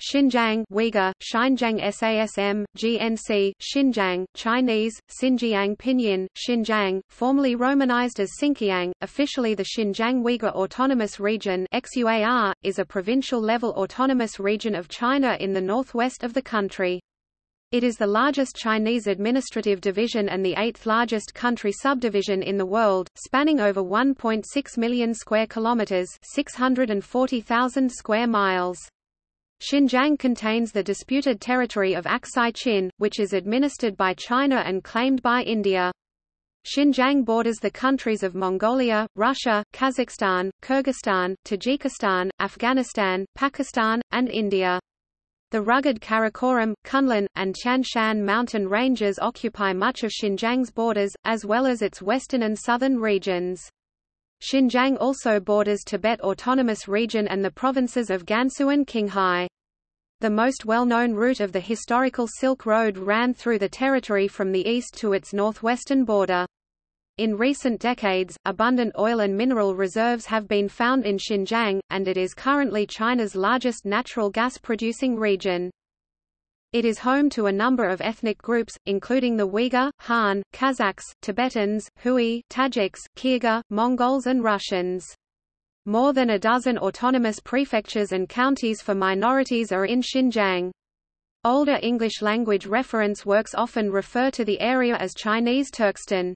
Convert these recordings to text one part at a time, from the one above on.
Xinjiang Uyghur, Xinjiang SASM, GNC, Xinjiang, Chinese, Xinjiang Pinyin, Xinjiang, formerly romanized as Xinjiang, officially the Xinjiang Uyghur Autonomous Region XUAR, is a provincial-level autonomous region of China in the northwest of the country. It is the largest Chinese administrative division and the eighth largest country subdivision in the world, spanning over 1.6 million square kilometers, 640,000 square miles. Xinjiang contains the disputed territory of Aksai Chin, which is administered by China and claimed by India. Xinjiang borders the countries of Mongolia, Russia, Kazakhstan, Kyrgyzstan, Tajikistan, Afghanistan, Pakistan, and India. The rugged Karakoram, Kunlun, and Tian Shan mountain ranges occupy much of Xinjiang's borders, as well as its western and southern regions. Xinjiang also borders Tibet Autonomous Region and the provinces of Gansu and Qinghai. The most well-known route of the historical Silk Road ran through the territory from the east to its northwestern border. In recent decades, abundant oil and mineral reserves have been found in Xinjiang, and it is currently China's largest natural gas-producing region. It is home to a number of ethnic groups, including the Uyghur, Han, Kazakhs, Tibetans, Hui, Tajiks, Kyrgyz, Mongols and Russians. More than a dozen autonomous prefectures and counties for minorities are in Xinjiang. Older English-language reference works often refer to the area as Chinese Turkestan.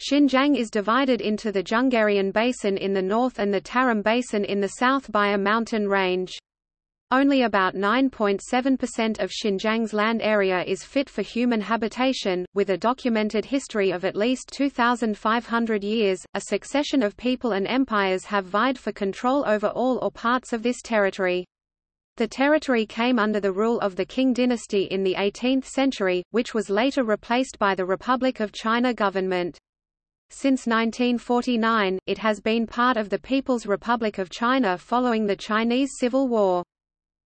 Xinjiang is divided into the Dzungarian Basin in the north and the Tarim Basin in the south by a mountain range. Only about 9.7% of Xinjiang's land area is fit for human habitation, with a documented history of at least 2,500 years. A succession of people and empires have vied for control over all or parts of this territory. The territory came under the rule of the Qing dynasty in the 18th century, which was later replaced by the Republic of China government. Since 1949, it has been part of the People's Republic of China following the Chinese Civil War.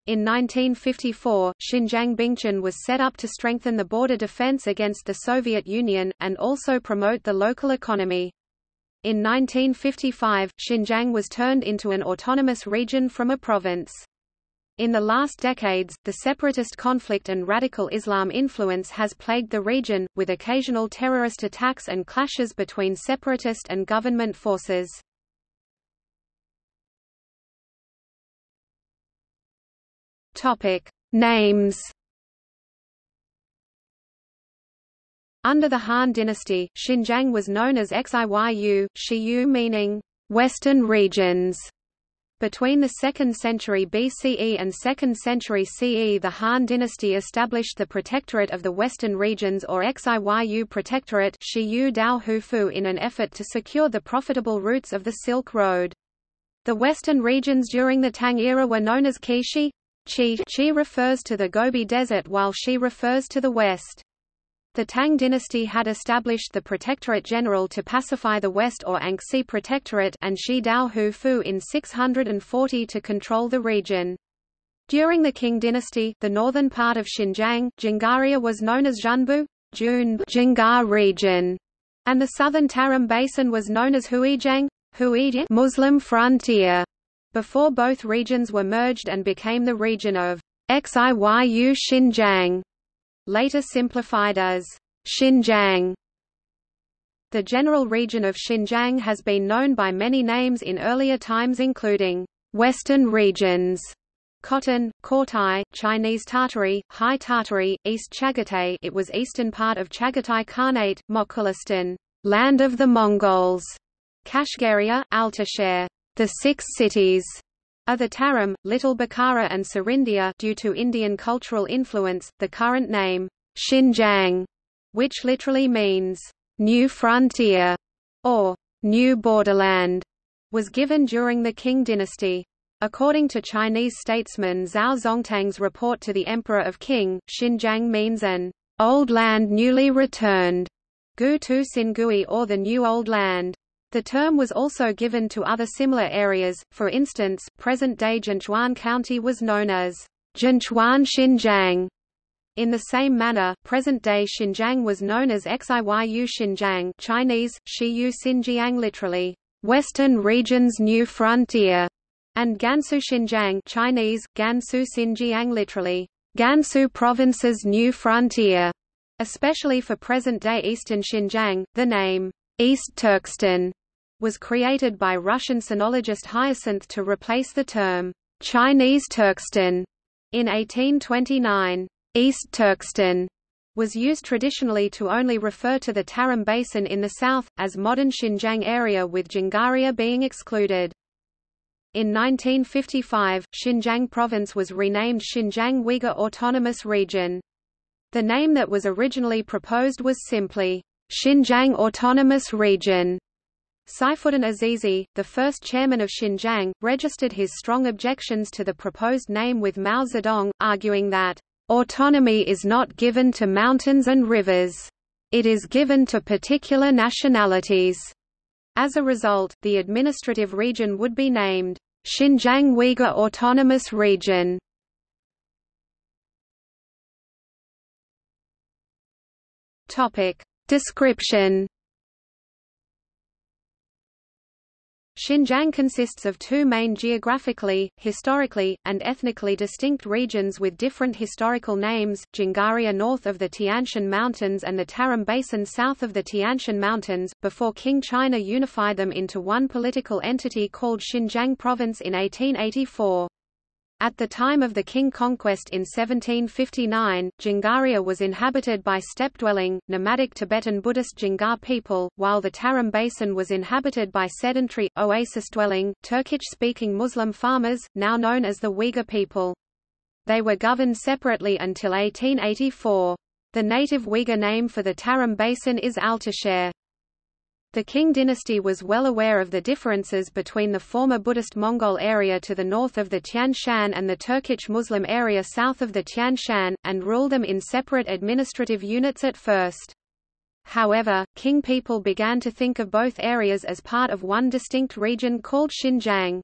In 1954, Xinjiang Bingtuan was set up to strengthen the border defense against the Soviet Union, and also promote the local economy. In 1955, Xinjiang was turned into an autonomous region from a province. In the last decades, the separatist conflict and radical Islam influence has plagued the region, with occasional terrorist attacks and clashes between separatist and government forces. Topic: Names. Under the Han dynasty, Xinjiang was known as Xiyu, Shiyu meaning Western regions. Between the 2nd century BCE and 2nd century CE the Han dynasty established the Protectorate of the Western Regions or Xiyu Protectorate Shiyu Dao Hufu in an effort to secure the profitable routes of the Silk Road. The western regions during the Tang era were known as Qixi. Qi, Qi refers to the Gobi Desert while Shi refers to the west. The Tang dynasty had established the Protectorate General to pacify the West or Anxi Protectorate and Shi Dao Hu Fu in 640 to control the region. During the Qing dynasty, the northern part of Xinjiang, Dzungaria was known as Zhenbu Jun Dzungar region, and the southern Tarim Basin was known as Huijiang Huijiang Muslim frontier, before both regions were merged and became the region of Xiyu Xinjiang later simplified as Xinjiang. The general region of Xinjiang has been known by many names in earlier times including Western regions, Khotan, Kortai, Chinese Tartary, High Tartary, East Chagatai it was eastern part of Chagatai Khanate, Moghulistan, land of the Mongols, Kashgaria, Altishahr, the Six Cities, are the Tarim, Little Bukhara and Serindia due to Indian cultural influence, the current name, Xinjiang, which literally means, new frontier, or new borderland, was given during the Qing dynasty. According to Chinese statesman Zuo Zongtang's report to the Emperor of Qing, Xinjiang means an old land newly returned, Gu Tu Sin Gui or the New Old Land. The term was also given to other similar areas, for instance, present-day Jinchuan County was known as Jinchuan Xinjiang. In the same manner, present-day Xinjiang was known as Xiyu Xinjiang Chinese, Shiyu Xinjiang literally, Western Region's New Frontier. and Gansu Xinjiang Chinese, Gansu Xinjiang literally, Gansu Province's new frontier. Especially for present-day eastern Xinjiang, the name, East Turkestan, was created by Russian sinologist Hyacinth to replace the term, Chinese Turkestan, in 1829. East Turkestan was used traditionally to only refer to the Tarim Basin in the south, as modern Xinjiang area with Djungaria being excluded. In 1955, Xinjiang province was renamed Xinjiang Uyghur Autonomous Region. The name that was originally proposed was simply, Xinjiang Autonomous Region. Saifuddin Azizi, the first chairman of Xinjiang, registered his strong objections to the proposed name with Mao Zedong, arguing that, "...autonomy is not given to mountains and rivers. It is given to particular nationalities." As a result, the administrative region would be named, Xinjiang Uyghur Autonomous Region. Description Xinjiang consists of two main geographically, historically, and ethnically distinct regions with different historical names, Dzungaria north of the Tian Shan Mountains and the Tarim Basin south of the Tian Shan Mountains, before Qing China unified them into one political entity called Xinjiang Province in 1884. At the time of the Qing conquest in 1759, Djungaria was inhabited by steppe-dwelling, nomadic Tibetan Buddhist Djungar people, while the Tarim Basin was inhabited by sedentary, oasis-dwelling, Turkic-speaking Muslim farmers, now known as the Uyghur people. They were governed separately until 1884. The native Uyghur name for the Tarim Basin is Altishahr. The Qing dynasty was well aware of the differences between the former Buddhist Mongol area to the north of the Tian Shan and the Turkic Muslim area south of the Tian Shan, and ruled them in separate administrative units at first. However, Qing people began to think of both areas as part of one distinct region called Xinjiang.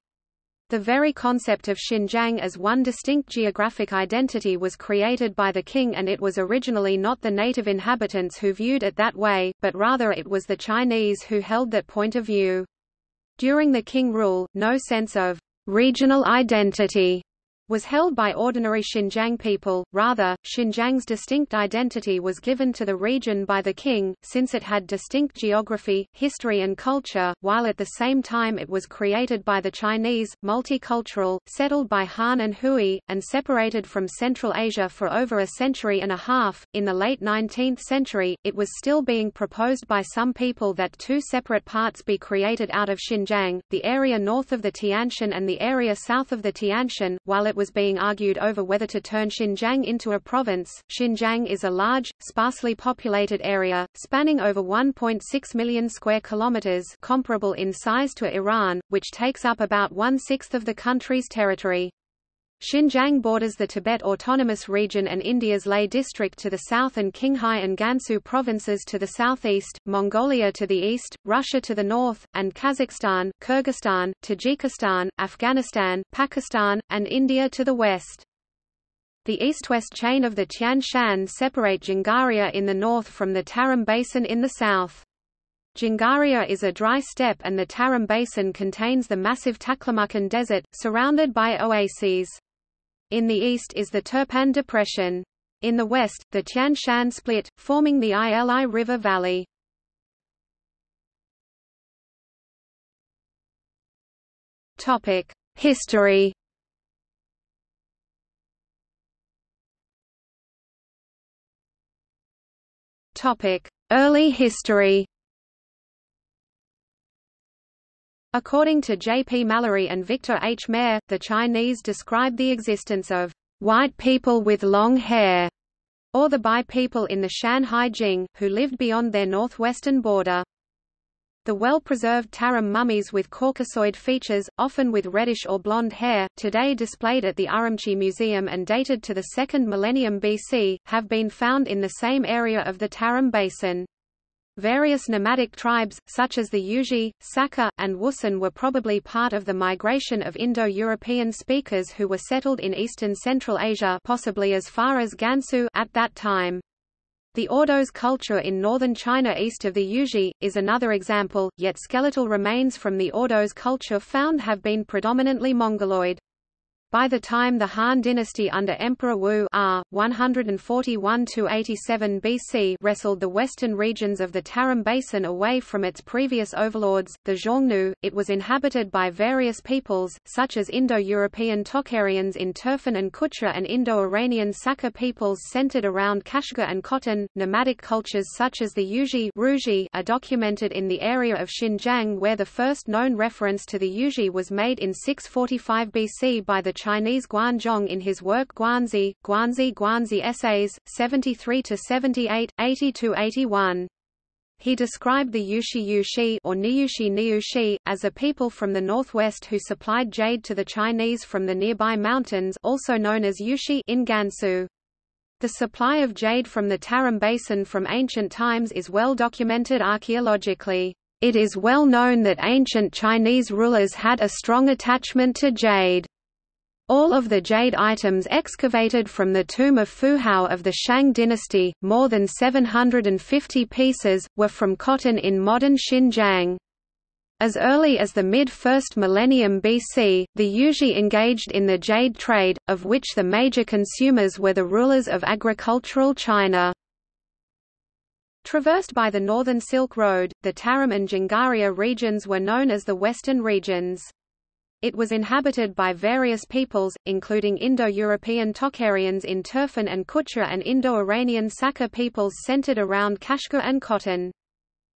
The very concept of Xinjiang as one distinct geographic identity was created by the Qing and it was originally not the native inhabitants who viewed it that way, but rather it was the Chinese who held that point of view. During the Qing rule, no sense of regional identity was held by ordinary Xinjiang people, rather, Xinjiang's distinct identity was given to the region by the Qing, since it had distinct geography, history and culture, while at the same time it was created by the Chinese, multicultural, settled by Han and Hui, and separated from Central Asia for over a century and a half. In the late 19th century, it was still being proposed by some people that two separate parts be created out of Xinjiang, the area north of the Tian Shan and the area south of the Tian Shan, while it was being argued over whether to turn Xinjiang into a province. Xinjiang is a large, sparsely populated area, spanning over 1.6 million square kilometers comparable in size to Iran, which takes up about one-sixth of the country's territory. Xinjiang borders the Tibet Autonomous Region and India's Leh district to the south and Qinghai and Gansu provinces to the southeast, Mongolia to the east, Russia to the north, and Kazakhstan, Kyrgyzstan, Tajikistan, Afghanistan, Pakistan, and India to the west. The east-west chain of the Tian Shan separate Djungaria in the north from the Tarim Basin in the south. Djungaria is a dry steppe and the Tarim Basin contains the massive Taklamakan Desert, surrounded by oases. In the east is the Turpan Depression. In the west, the Tian Shan split, forming the Ili River Valley. History Early history According to J. P. Mallory and Victor H. Mair, the Chinese describe the existence of white people with long hair, or the Bai people in the Shanhai Jing, who lived beyond their northwestern border. The well-preserved Tarim mummies with Caucasoid features, often with reddish or blonde hair, today displayed at the Urumqi Museum and dated to the 2nd millennium BC, have been found in the same area of the Tarim Basin. Various nomadic tribes, such as the Yuezhi, Saka, and Wusun were probably part of the migration of Indo-European speakers who were settled in eastern Central Asia possibly as far as Gansu at that time. The Ordos culture in northern China east of the Yuezhi, is another example, yet skeletal remains from the Ordos culture found have been predominantly Mongoloid. By the time the Han dynasty under Emperor Wu R. 141–87 BC wrestled the western regions of the Tarim Basin away from its previous overlords, the Xiongnu, it was inhabited by various peoples, such as Indo-European Tocharians in Turfan and Kucha and Indo-Iranian Saka peoples centered around Kashgar and Khotan. Nomadic cultures such as the Yuezhi are documented in the area of Xinjiang where the first known reference to the Yuezhi was made in 645 BC by the Chinese Guanzhong in his work Guanzi, Guanzi Guanzi Essays, 73–78, 80–81. He described the Yushi Yushi or Niyushi Niyushi, as a people from the northwest who supplied jade to the Chinese from the nearby mountains also known as Yushi in Gansu. The supply of jade from the Tarim Basin from ancient times is well documented archaeologically. It is well known that ancient Chinese rulers had a strong attachment to jade. All of the jade items excavated from the tomb of Fuhao of the Shang dynasty, more than 750 pieces, were from Khotan in modern Xinjiang. As early as the mid-first millennium BC, the Yuezhi engaged in the jade trade, of which the major consumers were the rulers of agricultural China. Traversed by the Northern Silk Road, the Tarim and Dzungaria regions were known as the Western regions. It was inhabited by various peoples, including Indo-European Tocharians in Turfan and Kucha and Indo-Iranian Saka peoples centered around Kashgar and Khotan.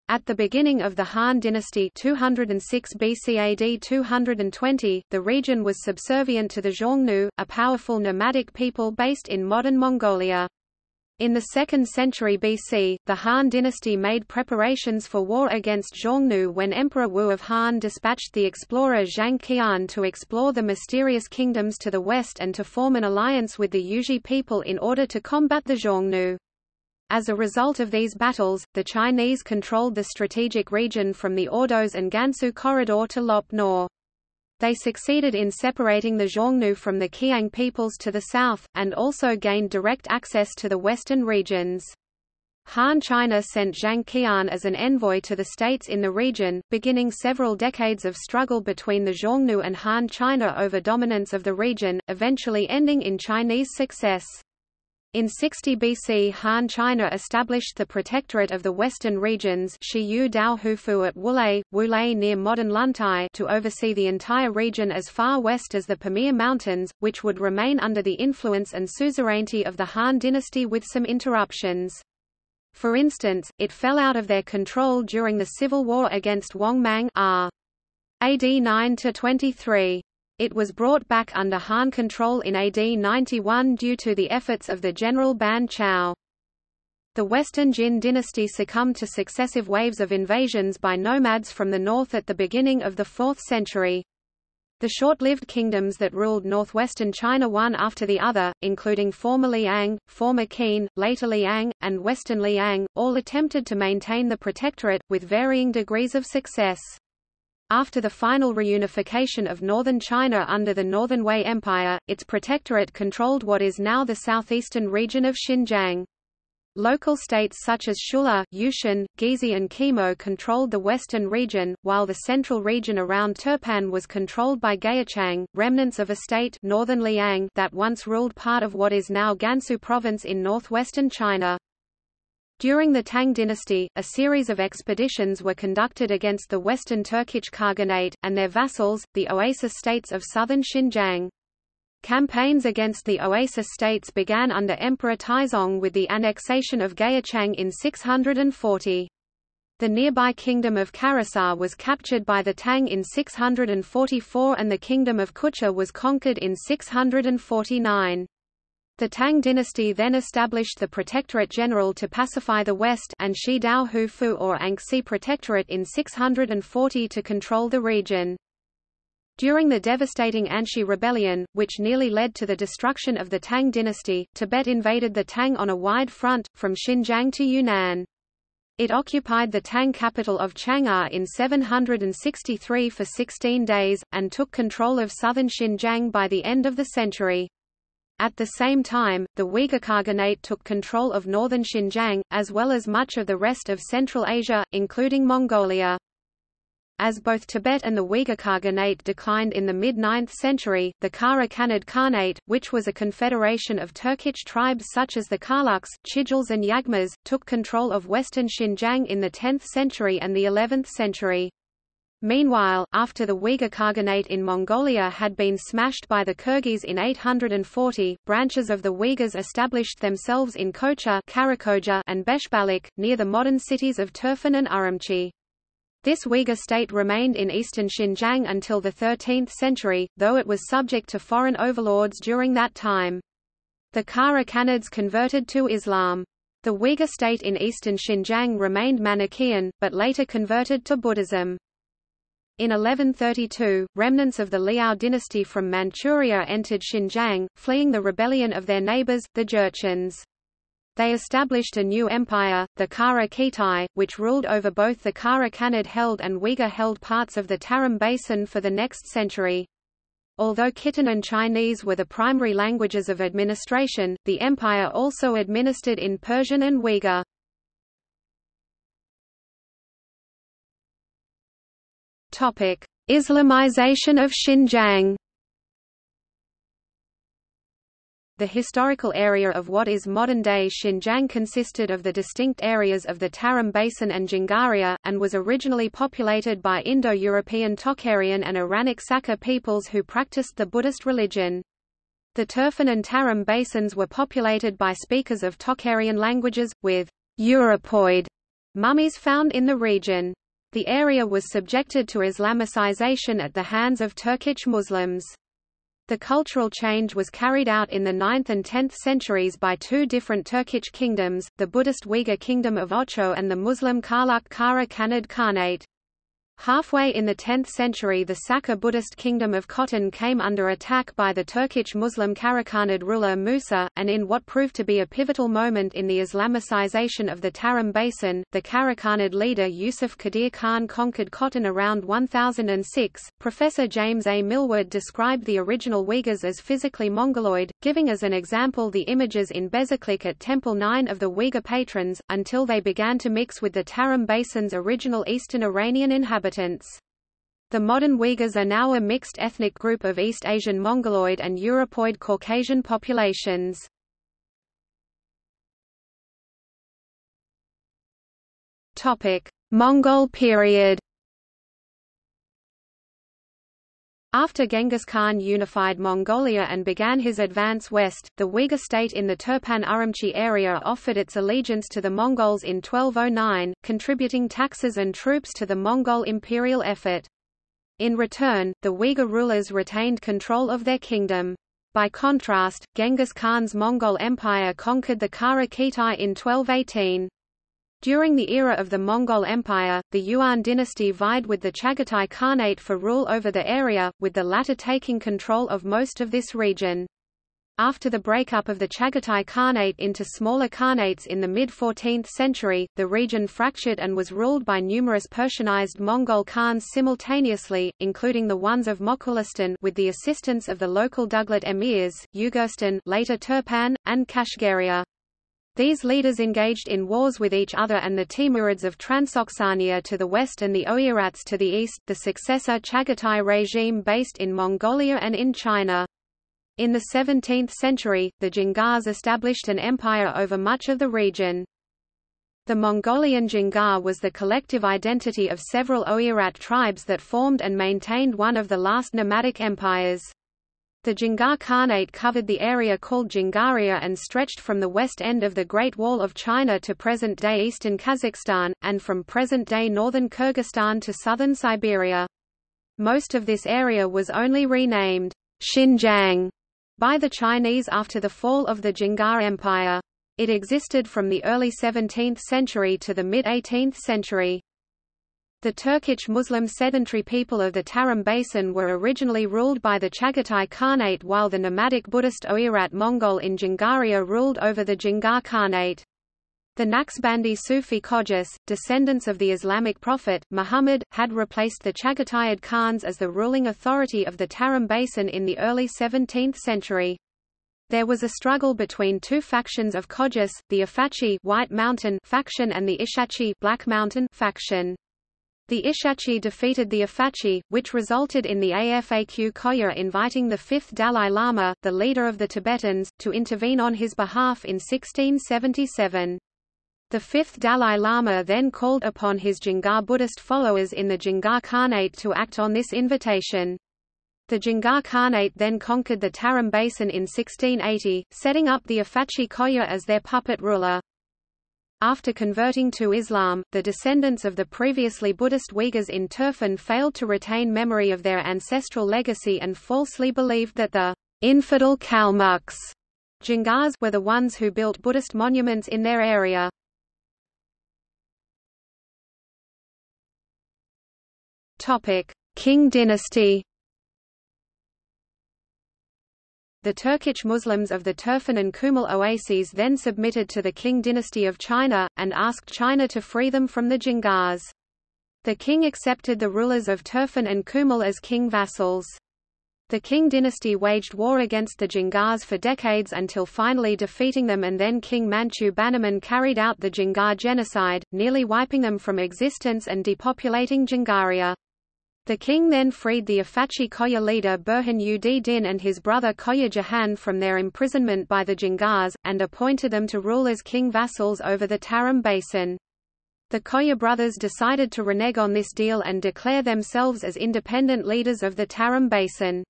At the beginning of the Han dynasty 206 BC AD 220, the region was subservient to the Xiongnu, a powerful nomadic people based in modern Mongolia. In the 2nd century BC, the Han dynasty made preparations for war against Xiongnu when Emperor Wu of Han dispatched the explorer Zhang Qian to explore the mysterious kingdoms to the west and to form an alliance with the Yuezhi people in order to combat the Xiongnu. As a result of these battles, the Chinese controlled the strategic region from the Ordos and Gansu corridor to Lop Nor. They succeeded in separating the Xiongnu from the Qiang peoples to the south, and also gained direct access to the western regions. Han China sent Zhang Qian as an envoy to the states in the region, beginning several decades of struggle between the Xiongnu and Han China over dominance of the region, eventually ending in Chinese success. In 60 BC Han China established the Protectorate of the Western Regions Shiyu Dao Hufu at Wulei, Wulei near modern Luntai to oversee the entire region as far west as the Pamir Mountains, which would remain under the influence and suzerainty of the Han dynasty with some interruptions. For instance, it fell out of their control during the civil war against Wang Mang R. AD 9–23. It was brought back under Han control in AD 91 due to the efforts of the general Ban Chao. The Western Jin dynasty succumbed to successive waves of invasions by nomads from the north at the beginning of the 4th century. The short-lived kingdoms that ruled northwestern China one after the other, including former Liang, former Qin, later Liang, and western Liang, all attempted to maintain the protectorate, with varying degrees of success. After the final reunification of northern China under the Northern Wei Empire, its protectorate controlled what is now the southeastern region of Xinjiang. Local states such as Shula, Yushan, Gizi and Qimo controlled the western region, while the central region around Turpan was controlled by Gaochang, remnants of a state northern Liang that once ruled part of what is now Gansu province in northwestern China. During the Tang dynasty, a series of expeditions were conducted against the Western Turkic Khaganate, and their vassals, the Oasis states of southern Xinjiang. Campaigns against the Oasis states began under Emperor Taizong with the annexation of Gaochang in 640. The nearby kingdom of Karasar was captured by the Tang in 644 and the kingdom of Kucha was conquered in 649. The Tang dynasty then established the Protectorate General to pacify the West and Shi Dao Hu Fu or Anxi Protectorate in 640 to control the region. During the devastating Anshi Rebellion, which nearly led to the destruction of the Tang dynasty, Tibet invaded the Tang on a wide front, from Xinjiang to Yunnan. It occupied the Tang capital of Chang'an in 763 for 16 days, and took control of southern Xinjiang by the end of the century. At the same time, the Uyghur Khaganate took control of northern Xinjiang, as well as much of the rest of Central Asia, including Mongolia. As both Tibet and the Uyghur Khaganate declined in the mid-9th century, the Kara Khanid Khanate, which was a confederation of Turkic tribes such as the Karluks, Chijals and Yagmas, took control of western Xinjiang in the 10th century and the 11th century. Meanwhile, after the Uyghur Khaganate in Mongolia had been smashed by the Kyrgyz in 840, branches of the Uyghurs established themselves in Qocho and Beshbalik, near the modern cities of Turfan and Urumqi. This Uyghur state remained in eastern Xinjiang until the 13th century, though it was subject to foreign overlords during that time. The Kara Khanids converted to Islam. The Uyghur state in eastern Xinjiang remained Manichaean, but later converted to Buddhism. In 1132, remnants of the Liao dynasty from Manchuria entered Xinjiang, fleeing the rebellion of their neighbors, the Jurchens. They established a new empire, the Kara Khitai, which ruled over both the Kara Khanid-held and Uyghur-held parts of the Tarim Basin for the next century. Although Khitan and Chinese were the primary languages of administration, the empire also administered in Persian and Uyghur. Islamization of Xinjiang The historical area of what is modern-day Xinjiang consisted of the distinct areas of the Tarim Basin and Djungaria, and was originally populated by Indo-European Tocharian and Iranic Saka peoples who practiced the Buddhist religion. The Turfan and Tarim basins were populated by speakers of Tocharian languages, with Europoid mummies found in the region. The area was subjected to Islamicization at the hands of Turkic Muslims. The cultural change was carried out in the 9th and 10th centuries by two different Turkic kingdoms, the Buddhist Uyghur Kingdom of Ocho and the Muslim Karluk Kara Khanid Khanate. Halfway in the 10th century the Saka Buddhist kingdom of Khotan came under attack by the Turkic Muslim Karakhanid ruler Musa, and in what proved to be a pivotal moment in the Islamicization of the Tarim Basin, the Karakhanid leader Yusuf Qadir Khan conquered Khotan around 1006. Professor James A. Millward described the original Uyghurs as physically Mongoloid, giving as an example the images in Bezeklik at Temple 9 of the Uyghur patrons, until they began to mix with the Tarim Basin's original eastern Iranian inhabitants inhabitants. The modern Uyghurs are now a mixed ethnic group of East Asian Mongoloid and Europoid Caucasian populations. Mongol period After Genghis Khan unified Mongolia and began his advance west, the Uyghur state in the Turpan-Urumqi area offered its allegiance to the Mongols in 1209, contributing taxes and troops to the Mongol imperial effort. In return, the Uyghur rulers retained control of their kingdom. By contrast, Genghis Khan's Mongol Empire conquered the Kara Khitai in 1218. During the era of the Mongol Empire, the Yuan dynasty vied with the Chagatai Khanate for rule over the area, with the latter taking control of most of this region. After the breakup of the Chagatai Khanate into smaller Khanates in the mid-14th century, the region fractured and was ruled by numerous Persianized Mongol Khans simultaneously, including the ones of Moghulistan with the assistance of the local Duglat emirs, Ugurstan later Turpan, and Kashgaria. These leaders engaged in wars with each other and the Timurids of Transoxania to the west and the Oirats to the east, the successor Chagatai regime based in Mongolia and in China. In the 17th century, the Dzungars established an empire over much of the region. The Mongolian Dzungar was the collective identity of several Oirat tribes that formed and maintained one of the last nomadic empires. The Dzungar Khanate covered the area called Djungaria and stretched from the west end of the Great Wall of China to present-day eastern Kazakhstan, and from present-day northern Kyrgyzstan to southern Siberia. Most of this area was only renamed Xinjiang by the Chinese after the fall of the Dzungar Empire. It existed from the early 17th century to the mid-18th century. The Turkic Muslim sedentary people of the Tarim Basin were originally ruled by the Chagatai Khanate while the nomadic Buddhist Oirat Mongol in Djungaria ruled over the Djungar Khanate. The Naqshbandi Sufi Khojas, descendants of the Islamic prophet, Muhammad, had replaced the Chagatayid Khans as the ruling authority of the Tarim Basin in the early 17th century. There was a struggle between two factions of Khojas, the Afachi White Mountain faction and the Ishachi Black Mountain faction. The Ishachi defeated the Afachi, which resulted in the Afaq Khoja inviting the fifth Dalai Lama, the leader of the Tibetans, to intervene on his behalf in 1677. The fifth Dalai Lama then called upon his Dzungar Buddhist followers in the Dzungar Khanate to act on this invitation. The Dzungar Khanate then conquered the Tarim Basin in 1680, setting up the Afachi Khoja as their puppet ruler. After converting to Islam, the descendants of the previously Buddhist Uyghurs in Turfan failed to retain memory of their ancestral legacy and falsely believed that the infidel Kalmucks Dzungars were the ones who built Buddhist monuments in their area. Qing dynasty The Turkic Muslims of the Turfan and Kumul oases then submitted to the Qing dynasty of China, and asked China to free them from the Dzungars. The Qing accepted the rulers of Turfan and Kumul as Qing vassals. The Qing dynasty waged war against the Dzungars for decades until finally defeating them and then Qing Manchu Bannerman carried out the Dzungar genocide, nearly wiping them from existence and depopulating Dzungaria. The Qing then freed the Afache Koya leader Burhan ud Din and his brother Khoja Jahan from their imprisonment by the Dzungars, and appointed them to rule as Qing vassals over the Tarim Basin. The Khoja brothers decided to renege on this deal and declare themselves as independent leaders of the Tarim Basin.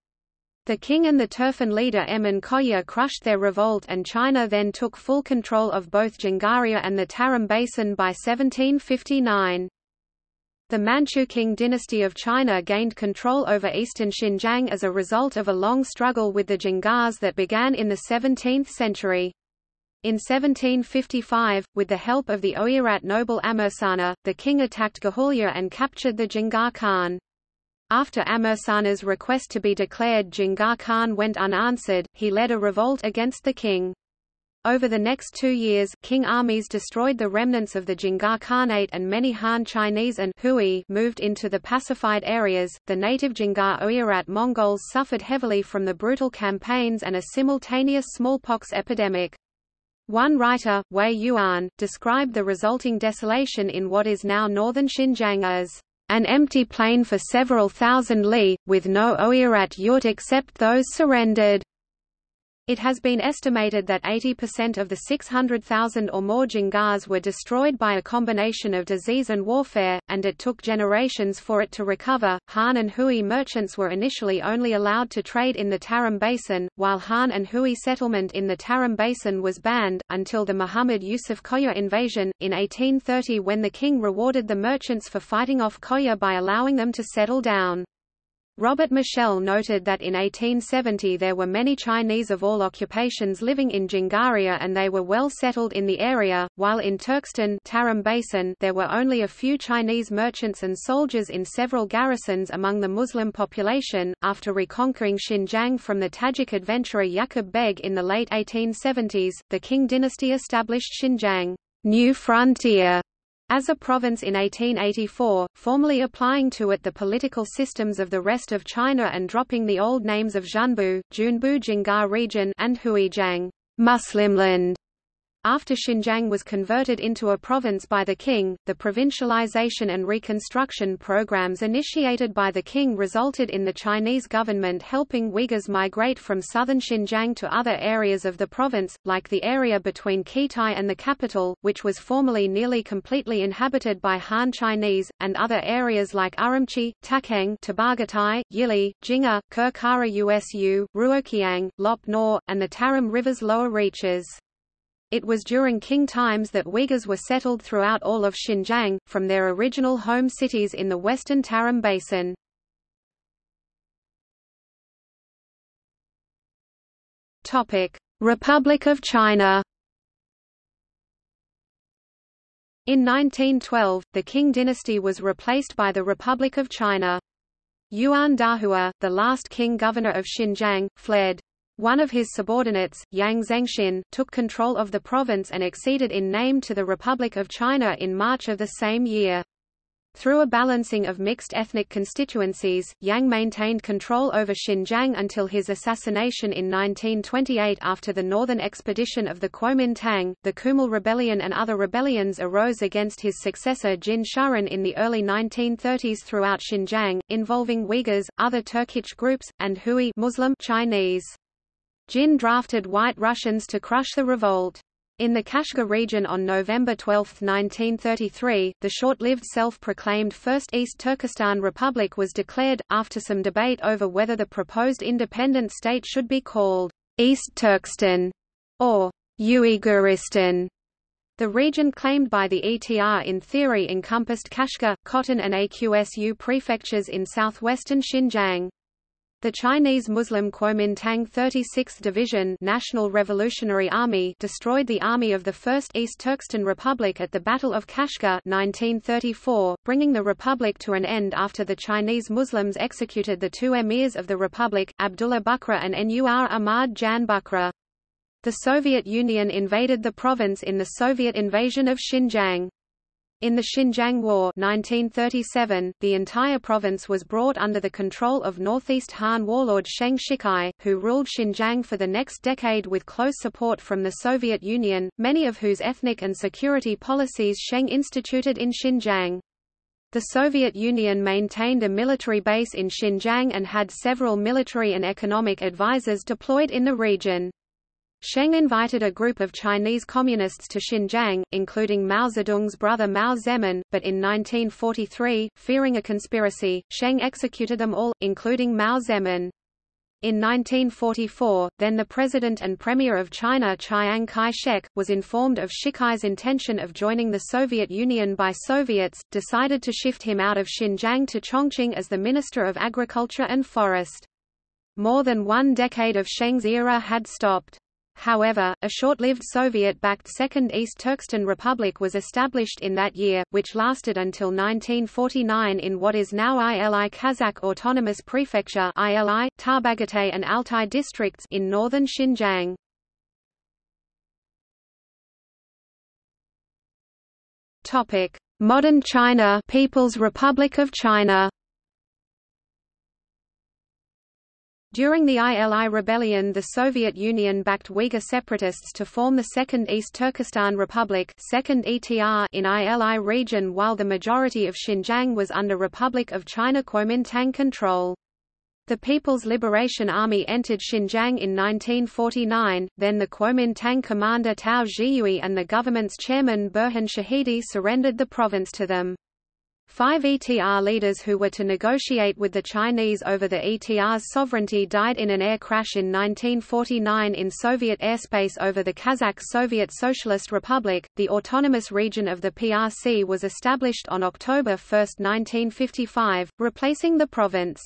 The Qing and the Turfan leader Emin Khoja crushed their revolt and China then took full control of both Dzungaria and the Tarim Basin by 1759. The Manchu Qing dynasty of China gained control over eastern Xinjiang as a result of a long struggle with the Dzungars that began in the 17th century. In 1755, with the help of the Oirat noble Amursana, the Qing attacked Ghulja and captured the Dzungar Khan. After Amursana's request to be declared Dzungar Khan went unanswered, he led a revolt against the Qing. Over the next two years, Qing armies destroyed the remnants of the Dzungar Khanate and many Han Chinese and Hui moved into the pacified areas. The native Dzungar Oirat Mongols suffered heavily from the brutal campaigns and a simultaneous smallpox epidemic. One writer, Wei Yuan, described the resulting desolation in what is now northern Xinjiang as an empty plain for several thousand li, with no Oirat yurt except those surrendered. It has been estimated that 80% of the 600,000 or more Dzungars were destroyed by a combination of disease and warfare, and it took generations for it to recover. Han and Hui merchants were initially only allowed to trade in the Tarim Basin, while Han and Hui settlement in the Tarim Basin was banned, until the Muhammad Yusuf Khoja invasion, in 1830 when the Qing rewarded the merchants for fighting off Khoja by allowing them to settle down. Robert Michell noted that in 1870 there were many Chinese of all occupations living in Dzungaria and they were well settled in the area, while in Turkestan Tarim Basin there were only a few Chinese merchants and soldiers in several garrisons among the Muslim population. After reconquering Xinjiang from the Tajik adventurer Yakub Beg in the late 1870s, the Qing dynasty established Xinjiang New Frontier as a province in 1884, formally applying to it the political systems of the rest of China and dropping the old names of Zhenbu, Junbu Dzungar region and Huijiang Muslimland. After Xinjiang was converted into a province by the Qing, the provincialization and reconstruction programs initiated by the Qing resulted in the Chinese government helping Uyghurs migrate from southern Xinjiang to other areas of the province, like the area between Khitai and the capital, which was formerly nearly completely inhabited by Han Chinese, and other areas like Urumqi, Takeng, Tarbagatai, Yili, Jinga, Kurkara Usu, Ruoqiang, Lop Nor, and the Tarim River's lower reaches. It was during Qing times that Uyghurs were settled throughout all of Xinjiang, from their original home cities in the western Tarim Basin. Republic of China In 1912, the Qing dynasty was replaced by the Republic of China. Yuan Dahua, the last Qing governor of Xinjiang, fled. One of his subordinates, Yang Zengxin, took control of the province and acceded in name to the Republic of China in March of the same year. Through a balancing of mixed ethnic constituencies, Yang maintained control over Xinjiang until his assassination in 1928 after the northern expedition of the Kuomintang. The Kumul Rebellion and other rebellions arose against his successor Jin Shuren in the early 1930s throughout Xinjiang, involving Uyghurs, other Turkic groups, and Hui Muslim Chinese. Jin drafted White Russians to crush the revolt. In the Kashgar region on November 12, 1933, the short-lived self-proclaimed First East Turkestan Republic was declared, after some debate over whether the proposed independent state should be called East Turkestan or Uyghuristan. The region claimed by the ETR in theory encompassed Kashgar, Khotan and Aqsu prefectures in southwestern Xinjiang. The Chinese Muslim Kuomintang 36th Division National Revolutionary Army destroyed the army of the First East Turkestan Republic at the Battle of Kashgar 1934, bringing the republic to an end after the Chinese Muslims executed the two emirs of the republic, Abdullah Bughra and Nur Ahmad Jan Bughra. The Soviet Union invaded the province in the Soviet invasion of Xinjiang. In the Xinjiang War 1937, the entire province was brought under the control of Northeast Han warlord Sheng Shicai, who ruled Xinjiang for the next decade with close support from the Soviet Union, many of whose ethnic and security policies Sheng instituted in Xinjiang. The Soviet Union maintained a military base in Xinjiang and had several military and economic advisors deployed in the region. Sheng invited a group of Chinese communists to Xinjiang, including Mao Zedong's brother Mao Zemin, but in 1943, fearing a conspiracy, Sheng executed them all, including Mao Zemin. In 1944, then the President and Premier of China Chiang Kai-shek, was informed of Shicai's intention of joining the Soviet Union by Soviets, decided to shift him out of Xinjiang to Chongqing as the Minister of Agriculture and Forest. More than one decade of Sheng's era had stopped. However, a short-lived Soviet-backed Second East Turkestan Republic was established in that year, which lasted until 1949 in what is now ILI Kazakh Autonomous Prefecture ILI, Tarbagatay and Altai districts in northern Xinjiang. Modern China People's Republic of China During the ILI rebellion the Soviet Union backed Uyghur separatists to form the Second East Turkestan Republic Second ETR in ILI region while the majority of Xinjiang was under Republic of China Kuomintang control. The People's Liberation Army entered Xinjiang in 1949, then the Kuomintang commander Tao Zhiyue and the government's chairman Burhan Shahidi surrendered the province to them. Five ETR leaders who were to negotiate with the Chinese over the ETR's sovereignty died in an air crash in 1949 in Soviet airspace over the Kazakh Soviet Socialist Republic. The autonomous region of the PRC was established on October 1, 1955, replacing the province.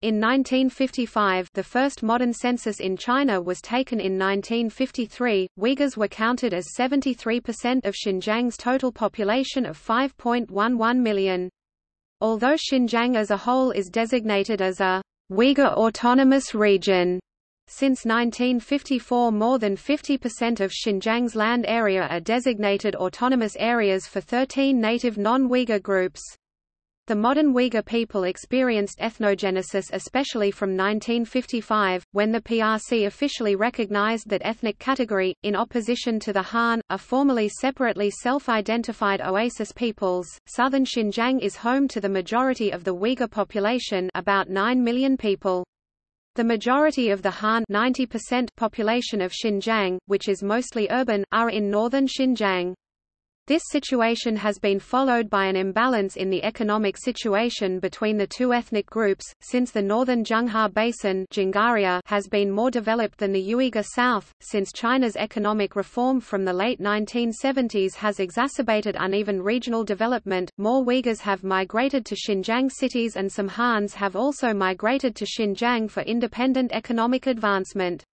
In 1955 the first modern census in China was taken in 1953, Uyghurs were counted as 73% of Xinjiang's total population of 5.11 million. Although Xinjiang as a whole is designated as a Uyghur Autonomous Region, since 1954 more than 50% of Xinjiang's land area are designated autonomous areas for 13 native non-Uyghur groups. The modern Uyghur people experienced ethnogenesis especially from 1955, when the PRC officially recognized that ethnic category, in opposition to the Han, a formerly separately self-identified oasis peoples. Southern Xinjiang is home to the majority of the Uyghur population about 9 million people. The majority of the Han 90% population of Xinjiang, which is mostly urban, are in northern Xinjiang. This situation has been followed by an imbalance in the economic situation between the two ethnic groups, since the northern Zhenghe Basin has been more developed than the Uyghur South, since China's economic reform from the late 1970s has exacerbated uneven regional development, more Uyghurs have migrated to Xinjiang cities and some Hans have also migrated to Xinjiang for independent economic advancement.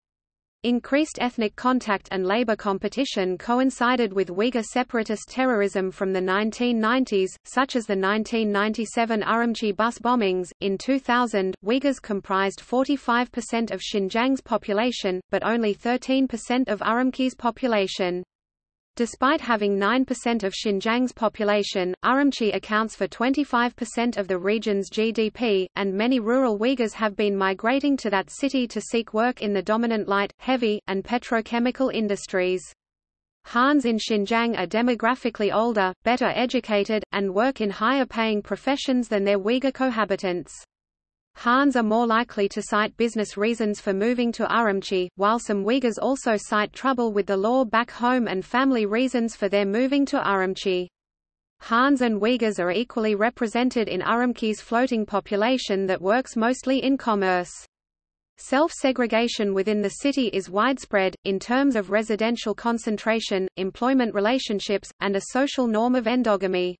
Increased ethnic contact and labor competition coincided with Uyghur separatist terrorism from the 1990s, such as the 1997 Urumqi bus bombings. In 2000, Uyghurs comprised 45% of Xinjiang's population, but only 13% of Urumqi's population. Despite having 9% of Xinjiang's population, Urumqi accounts for 25% of the region's GDP, and many rural Uyghurs have been migrating to that city to seek work in the dominant light, heavy, and petrochemical industries. Hans in Xinjiang are demographically older, better educated, and work in higher-paying professions than their Uyghur cohabitants. Hans are more likely to cite business reasons for moving to Urumqi, while some Uyghurs also cite trouble with the law back home and family reasons for their moving to Urumqi. Hans and Uyghurs are equally represented in Urumqi's floating population that works mostly in commerce. Self-segregation within the city is widespread, in terms of residential concentration, employment relationships, and a social norm of endogamy.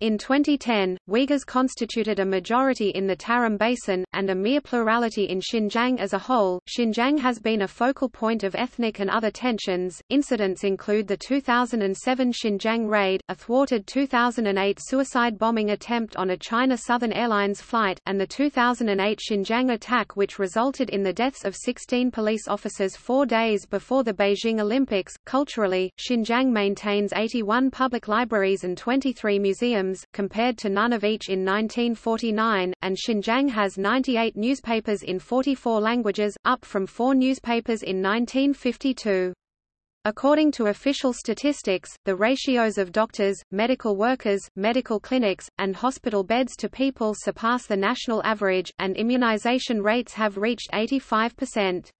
In 2010, Uyghurs constituted a majority in the Tarim Basin, and a mere plurality in Xinjiang as a whole. Xinjiang has been a focal point of ethnic and other tensions. Incidents include the 2007 Xinjiang raid, a thwarted 2008 suicide bombing attempt on a China Southern Airlines flight, and the 2008 Xinjiang attack, which resulted in the deaths of 16 police officers four days before the Beijing Olympics. Culturally, Xinjiang maintains 81 public libraries and 23 museums compared to none of each in 1949, and Xinjiang has 98 newspapers in 44 languages, up from four newspapers in 1952. According to official statistics, the ratios of doctors, medical workers, medical clinics, and hospital beds to people surpass the national average, and immunization rates have reached 85%.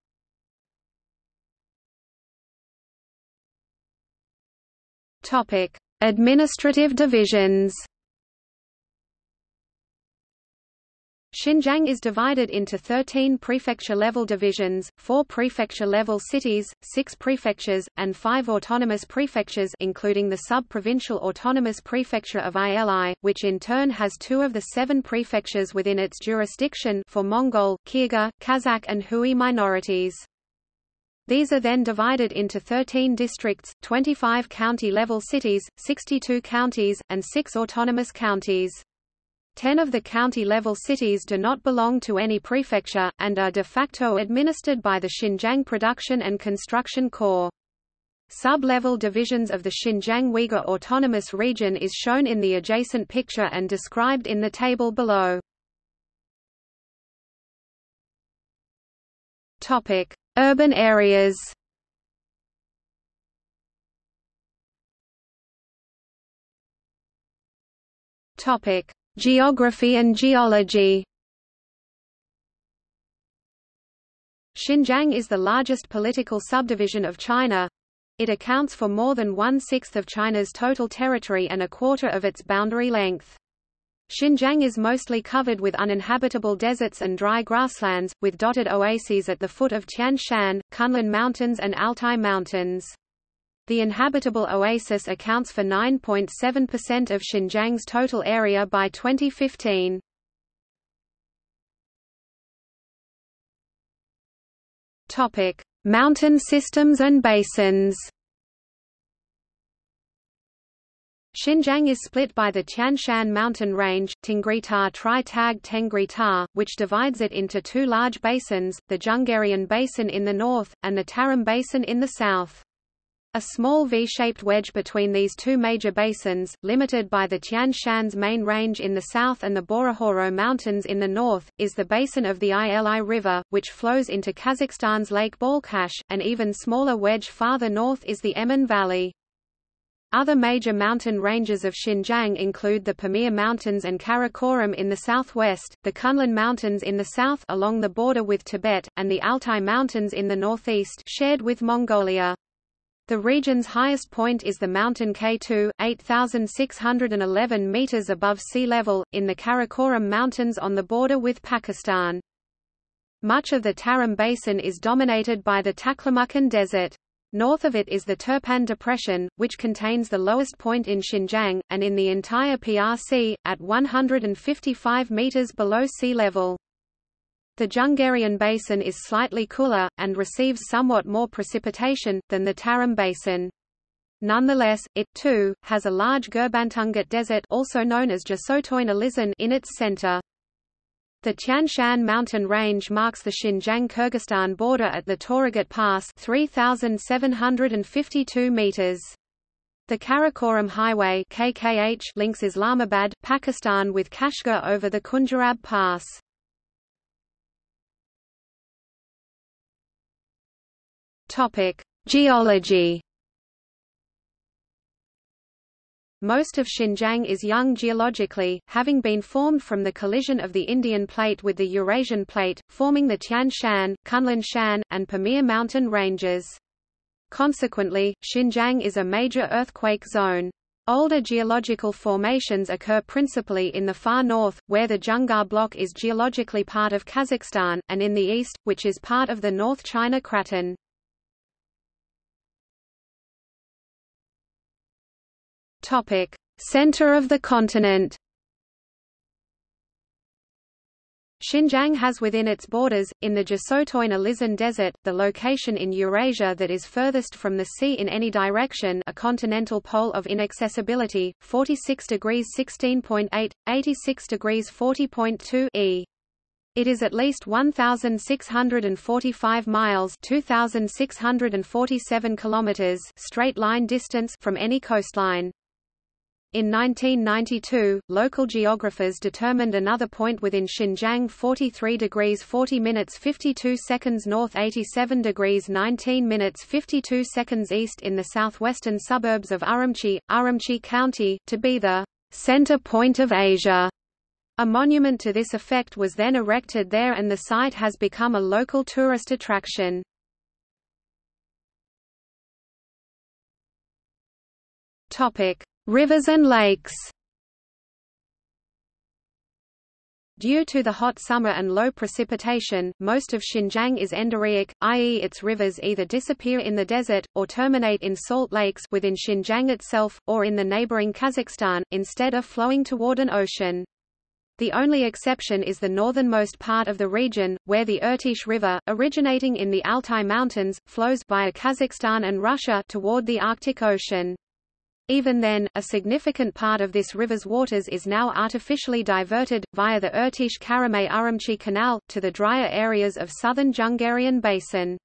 Topic: Administrative divisions Xinjiang is divided into 13 prefecture-level divisions, 4 prefecture-level cities, 6 prefectures, and 5 autonomous prefectures including the sub-provincial autonomous prefecture of Ili, which in turn has two of the seven prefectures within its jurisdiction for Mongol, Kyrgyz, Kazakh and Hui minorities. These are then divided into 13 districts, 25 county-level cities, 62 counties, and 6 autonomous counties. Ten of the county-level cities do not belong to any prefecture, and are de facto administered by the Xinjiang Production and Construction Corps. Sub-level divisions of the Xinjiang Uyghur Autonomous Region is shown in the adjacent picture and described in the table below. Topic: Urban areas Geography and geology. Xinjiang is the largest political subdivision of China. It accounts for more than one-sixth of China's total territory and a quarter of its boundary length. Xinjiang is mostly covered with uninhabitable deserts and dry grasslands, with dotted oases at the foot of Tian Shan, Kunlun Mountains and Altai Mountains. The inhabitable oasis accounts for 9.7% of Xinjiang's total area by 2015. Topic: Mountain systems and basins. Xinjiang is split by the Tian Shan mountain range, Tingri Ta Tri Tag Tengri Ta, which divides it into two large basins, the Dzungarian Basin in the north, and the Tarim Basin in the south. A small V-shaped wedge between these two major basins, limited by the Tian Shan's main range in the south and the Borohoro Mountains in the north, is the basin of the Ili River, which flows into Kazakhstan's Lake Balkhash. An even smaller wedge farther north is the Emin Valley. Other major mountain ranges of Xinjiang include the Pamir Mountains and Karakoram in the southwest, the Kunlun Mountains in the south along the border with Tibet, and the Altai Mountains in the northeast shared with Mongolia. The region's highest point is the mountain K2, 8,611 meters above sea level, in the Karakoram Mountains on the border with Pakistan. Much of the Tarim Basin is dominated by the Taklamakan Desert. North of it is the Turpan Depression, which contains the lowest point in Xinjiang, and in the entire PRC, at 155 meters below sea level. The Dzungarian Basin is slightly cooler, and receives somewhat more precipitation, than the Tarim Basin. Nonetheless, it, too, has a large Gurbantünggüt Desert also known as in its center. The Tian Shan mountain range marks the Xinjiang-Kyrgyzstan border at the Torugart Pass 3,752 meters. The Karakoram Highway KKH links Islamabad, Pakistan with Kashgar over the Khunjerab Pass. Topic: Geology. Most of Xinjiang is young geologically, having been formed from the collision of the Indian Plate with the Eurasian Plate, forming the Tian Shan, Kunlun Shan, and Pamir mountain ranges. Consequently, Xinjiang is a major earthquake zone. Older geological formations occur principally in the far north, where the Dzungar Block is geologically part of Kazakhstan, and in the east, which is part of the North China Craton. Topic: Center of the continent. Xinjiang has within its borders, in the Dzoosotoyn Elisen Desert, the location in Eurasia that is furthest from the sea in any direction a continental pole of inaccessibility, 46 degrees 16.8, 86 degrees 40.2 e. It is at least 1,645 miles 2,647 kilometers straight line distance from any coastline. In 1992, local geographers determined another point within Xinjiang 43 degrees 40 minutes 52 seconds north 87 degrees 19 minutes 52 seconds east in the southwestern suburbs of Urumqi, Urumqi County, to be the center point of Asia. A monument to this effect was then erected there and the site has become a local tourist attraction. Topic: Rivers and lakes Due to the hot summer and low precipitation, most of Xinjiang is endorheic, i.e. its rivers either disappear in the desert, or terminate in salt lakes within Xinjiang itself, or in the neighboring Kazakhstan, instead of flowing toward an ocean. The only exception is the northernmost part of the region, where the Irtysh River, originating in the Altai Mountains, flows via Kazakhstan and Russia toward the Arctic Ocean. Even then, a significant part of this river's waters is now artificially diverted, via the Irtysh Karamay Urumqi Canal, to the drier areas of southern Dzungarian Basin.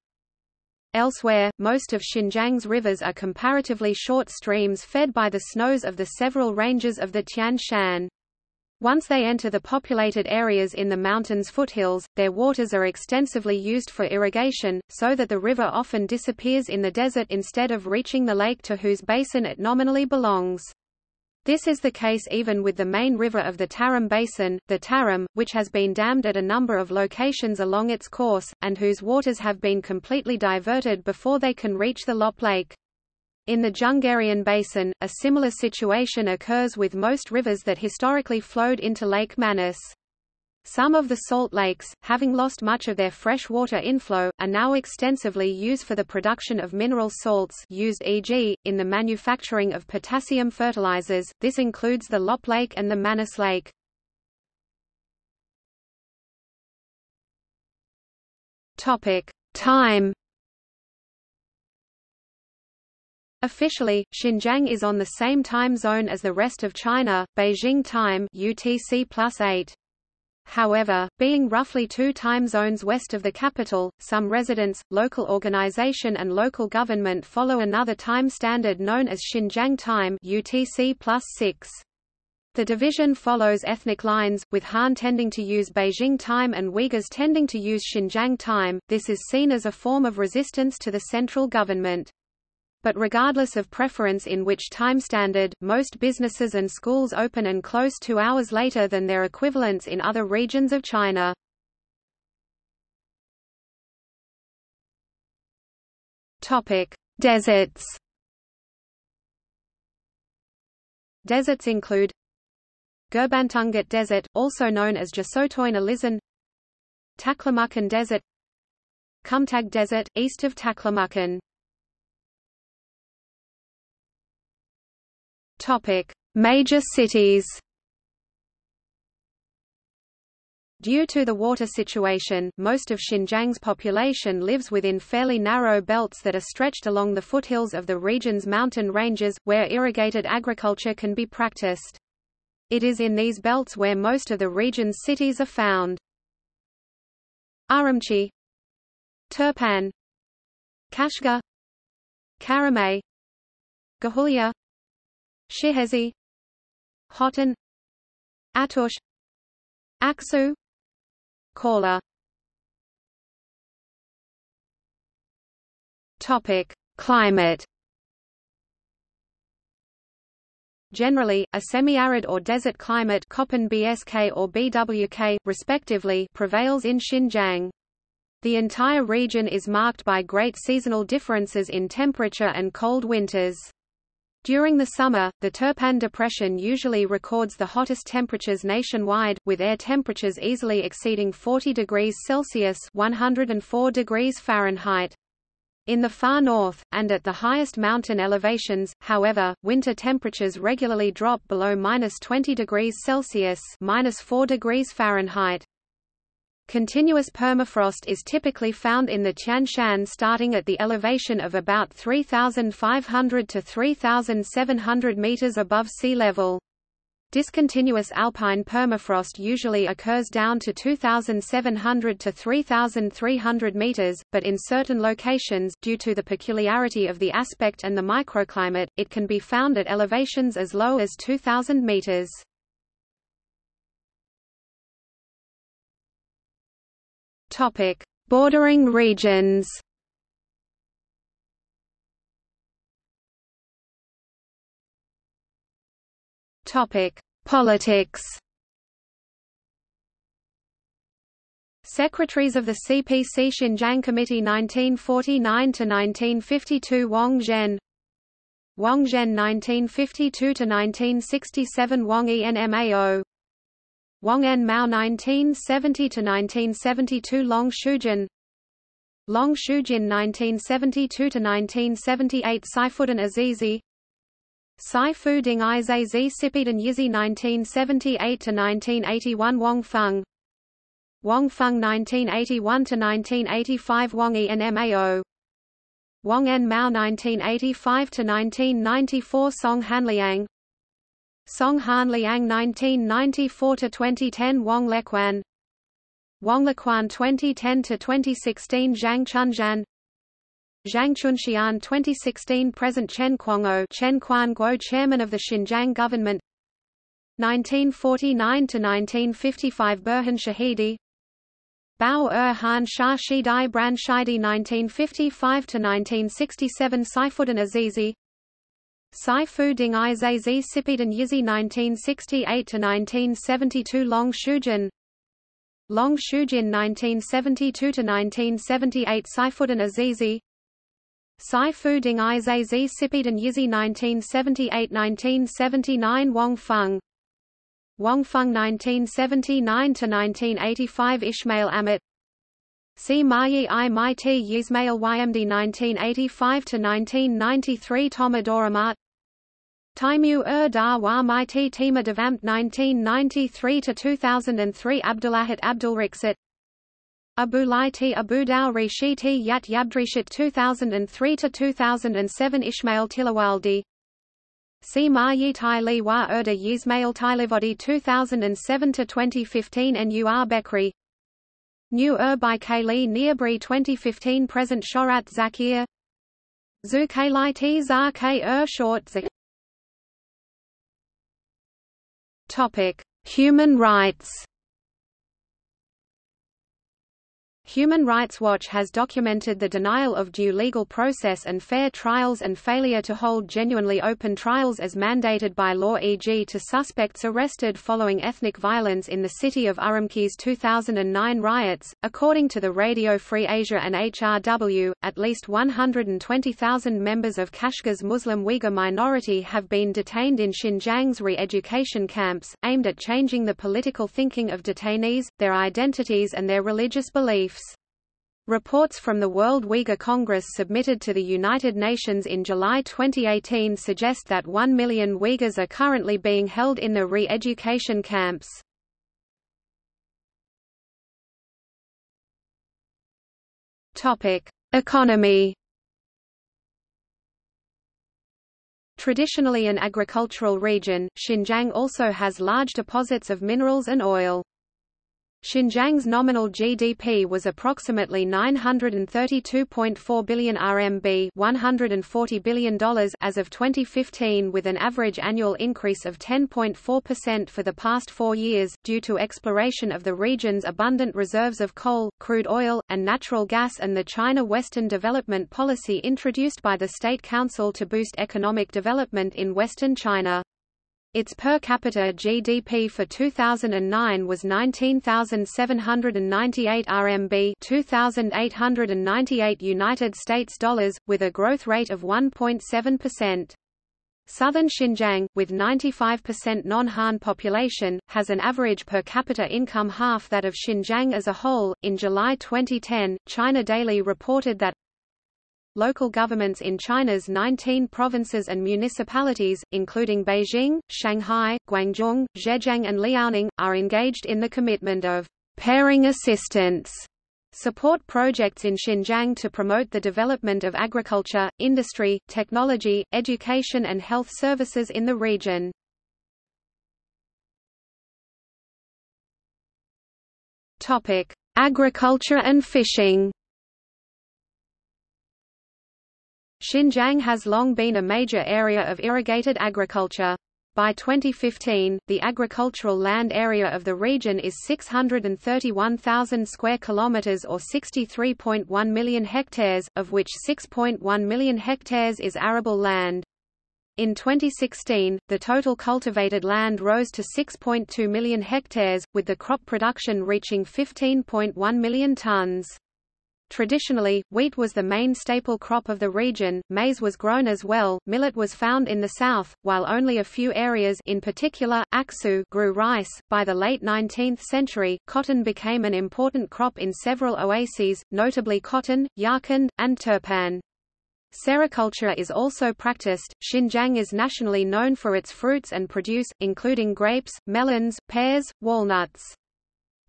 Elsewhere, most of Xinjiang's rivers are comparatively short streams fed by the snows of the several ranges of the Tian Shan. Once they enter the populated areas in the mountain's foothills, their waters are extensively used for irrigation, so that the river often disappears in the desert instead of reaching the lake to whose basin it nominally belongs. This is the case even with the main river of the Tarim Basin, the Tarim, which has been dammed at a number of locations along its course, and whose waters have been completely diverted before they can reach the Lop Lake. In the Dzungarian Basin, a similar situation occurs with most rivers that historically flowed into Lake Manas. Some of the salt lakes, having lost much of their fresh water inflow, are now extensively used for the production of mineral salts used e.g., in the manufacturing of potassium fertilizers, this includes the Lop Lake and the Manas Lake. Time Officially, Xinjiang is on the same time zone as the rest of China, Beijing time UTC plus 8. However, being roughly two time zones west of the capital, some residents, local organization and local government follow another time standard known as Xinjiang time UTC plus 6. The division follows ethnic lines, with Han tending to use Beijing time and Uyghurs tending to use Xinjiang time. This is seen as a form of resistance to the central government but regardless of preference in which time standard, most businesses and schools open and close two hours later than their equivalents in other regions of China. Deserts. Deserts include Gurbantünggüt Desert, also known as Dzoosotoyn Elisen Taklamakan Desert Kumtag Desert, east of Taklamakan Topic: Major cities. Due to the water situation, most of Xinjiang's population lives within fairly narrow belts that are stretched along the foothills of the region's mountain ranges, where irrigated agriculture can be practiced. It is in these belts where most of the region's cities are found. Urumqi Turpan Kashgar Karamay Ghulja Shihezi Hotan Atush Aksu Korla Topic: Climate. Generally, a semi-arid or desert climate Köppen BSK or BWK, respectively, prevails in Xinjiang. The entire region is marked by great seasonal differences in temperature and cold winters. During the summer, the Turpan Depression usually records the hottest temperatures nationwide, with air temperatures easily exceeding 40 degrees Celsius 104 degrees Fahrenheit. In the far north, and at the highest mountain elevations, however, winter temperatures regularly drop below minus 20 degrees Celsius minus 4 degrees Fahrenheit. Continuous permafrost is typically found in the Tian Shan starting at the elevation of about 3,500 to 3,700 meters above sea level. Discontinuous alpine permafrost usually occurs down to 2,700 to 3,300 meters, but in certain locations due to the peculiarity of the aspect and the microclimate, it can be found at elevations as low as 2,000 meters. Topic: Bordering regions. Topic: Politics. Secretaries of the CPC Xinjiang Committee 1949 to 1952 Wang Zhen Wang Zhen 1952 to 1967 Wang Enmao Wang En Mao 1970–1972 Long Shujin. Long Shujin 1972–1978 Saifuddin Azizi. Saifu Ding Izazi Sipidin Yizi 1978–1981 Wang Feng. Wang Feng 1981–1985 Wang Enmao Wang En Mao 1985–1994 Song Hanliang Song Han Liang 1994–2010 Wang Lequan. Wang Lequan 2010–2016 Zhang Chunxian. Zhang Chunxian 2016 Present Chen Quanguo Chen Quan Guo Chairman of the Xinjiang Government. 1949 to 1955 Burhan Shahidi. Bao Er Han Shah Shidai Shidi 1955–1967 Saifuddin Azizi Saifu Ding Izazi Sipidin Yizi 1968–1972 Long Shujin Long Shujin 1972–1978 Saifuddin Azizi Saifu Ding Izazi Sipidin Yizi 1978–1979 Wang Feng Wang Feng 1979–1985 Ismail Amat Si Mayi I Mai T Yismail YMD 1985–1993 Tomadoramat Taimu er da wa mai ti tima devamt 1993–2003 Abdulahit Abdulrixit Abu Lai ti Abu Dao Rishi Yat Yabdrishit 2003–2007 Ishmael Tiliwaldi. Si Ma Yi Tai Li Wa Erda Yismail Tilivodi 2007–2015 Nur Bekri. New er Ur by Kaylee Niabri 2015 Present Shohrat Zakir. Zu Kaylai T Za K Ur er Short Topic: Human rights. Human Rights Watch has documented the denial of due legal process and fair trials and failure to hold genuinely open trials as mandated by law e.g. to suspects arrested following ethnic violence in the city of Urumqi's 2009 riots. According to the Radio Free Asia and HRW, at least 120,000 members of Kashgar's Muslim Uyghur minority have been detained in Xinjiang's re-education camps, aimed at changing the political thinking of detainees, their identities and their religious beliefs. Reports from the World Uyghur Congress submitted to the United Nations in July 2018 suggest that 1 million Uyghurs are currently being held in the re-education camps. Economy Traditionally an agricultural region, Xinjiang also has large deposits of minerals and oil. Xinjiang's nominal GDP was approximately 932.4 billion RMB $140 billion as of 2015 with an average annual increase of 10.4% for the past four years, due to exploration of the region's abundant reserves of coal, crude oil, and natural gas and the China Western Development Policy introduced by the State Council to boost economic development in Western China. Its per capita GDP for 2009 was 19,798 RMB 2,898 United States dollars, with a growth rate of 1.7%. Southern Xinjiang, with 95% non-Han population, has an average per capita income half that of Xinjiang as a whole. In July 2010, China Daily reported that Local governments in China's 19 provinces and municipalities, including Beijing, Shanghai, Guangzhou, Zhejiang and Liaoning, are engaged in the commitment of pairing assistance support projects in Xinjiang to promote the development of agriculture, industry, technology, education and health services in the region. Topic: Agriculture and fishing Xinjiang has long been a major area of irrigated agriculture. By 2015, the agricultural land area of the region is 631,000 square kilometers or 63.1 million hectares, of which 6.1 million hectares is arable land. In 2016, the total cultivated land rose to 6.2 million hectares, with the crop production reaching 15.1 million tons. Traditionally, wheat was the main staple crop of the region, maize was grown as well, millet was found in the south, while only a few areas in particular, Aksu grew rice. By the late 19th century, cotton became an important crop in several oases, notably Khotan, Yarkand, and Turpan. Sericulture is also practiced. Xinjiang is nationally known for its fruits and produce, including grapes, melons, pears, walnuts.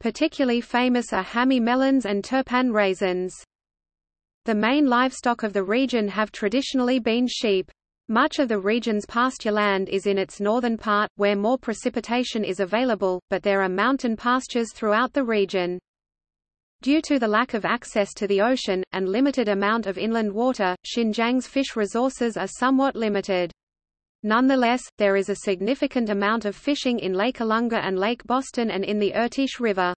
Particularly famous are Hami melons and Turpan raisins. The main livestock of the region have traditionally been sheep. Much of the region's pasture land is in its northern part, where more precipitation is available, but there are mountain pastures throughout the region. Due to the lack of access to the ocean, and limited amount of inland water, Xinjiang's fish resources are somewhat limited. Nonetheless, there is a significant amount of fishing in Lake Ulungur and Lake Bosten and in the Irtysh River.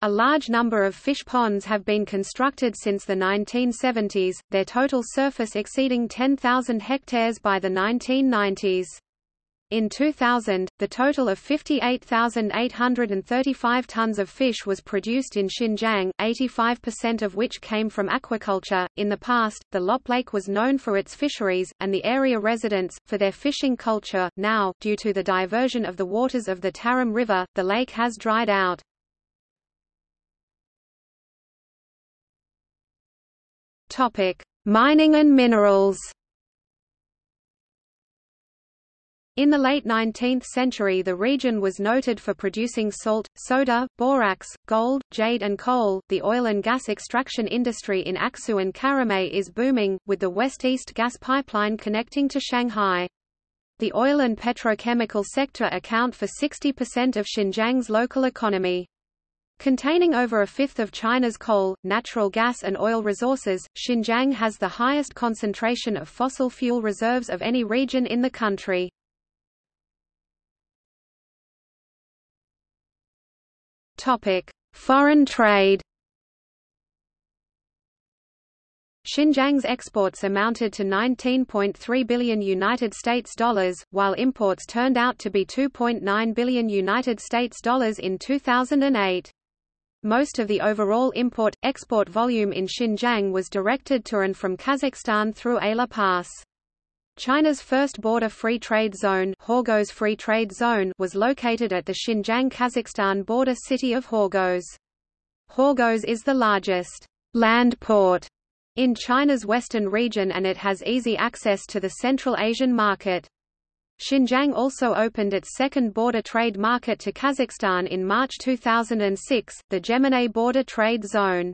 A large number of fish ponds have been constructed since the 1970s, their total surface exceeding 10,000 hectares by the 1990s. In 2000, the total of 58,835 tons of fish was produced in Xinjiang, 85% of which came from aquaculture. In the past, the Lop Lake was known for its fisheries, and the area residents, for their fishing culture. Now, due to the diversion of the waters of the Tarim River, the lake has dried out. Mining and minerals In the late 19th century the region was noted for producing salt, soda, borax, gold, jade and coal. The oil and gas extraction industry in Aksu and Karamay is booming, with the west-east gas pipeline connecting to Shanghai. The oil and petrochemical sector account for 60% of Xinjiang's local economy. Containing over a fifth of China's coal, natural gas and oil resources, Xinjiang has the highest concentration of fossil fuel reserves of any region in the country. Topic: Foreign trade. Xinjiang's exports amounted to 19.3 billion United States dollars, while imports turned out to be 2.9 billion United States dollars in 2008. Most of the overall import-export volume in Xinjiang was directed to and from Kazakhstan through Ala Pass. China's first border free trade zone, Horgos Free Trade Zone was located at the Xinjiang-Kazakhstan border city of Horgos. Horgos is the largest land port in China's western region and it has easy access to the Central Asian market. Xinjiang also opened its second border trade market to Kazakhstan in March 2006, the Gemene Border Trade Zone.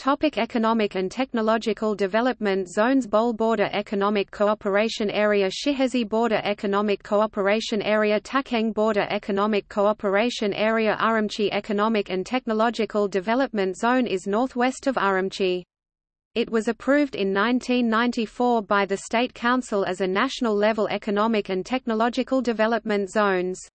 Topic economic and technological development zones Bole Border Economic Cooperation Area Shihezi Border Economic Cooperation Area Tacheng Border Economic Cooperation Area Urumqi Economic and Technological Development Zone is northwest of Urumqi. It was approved in 1994 by the State Council as a national-level economic and technological development zones.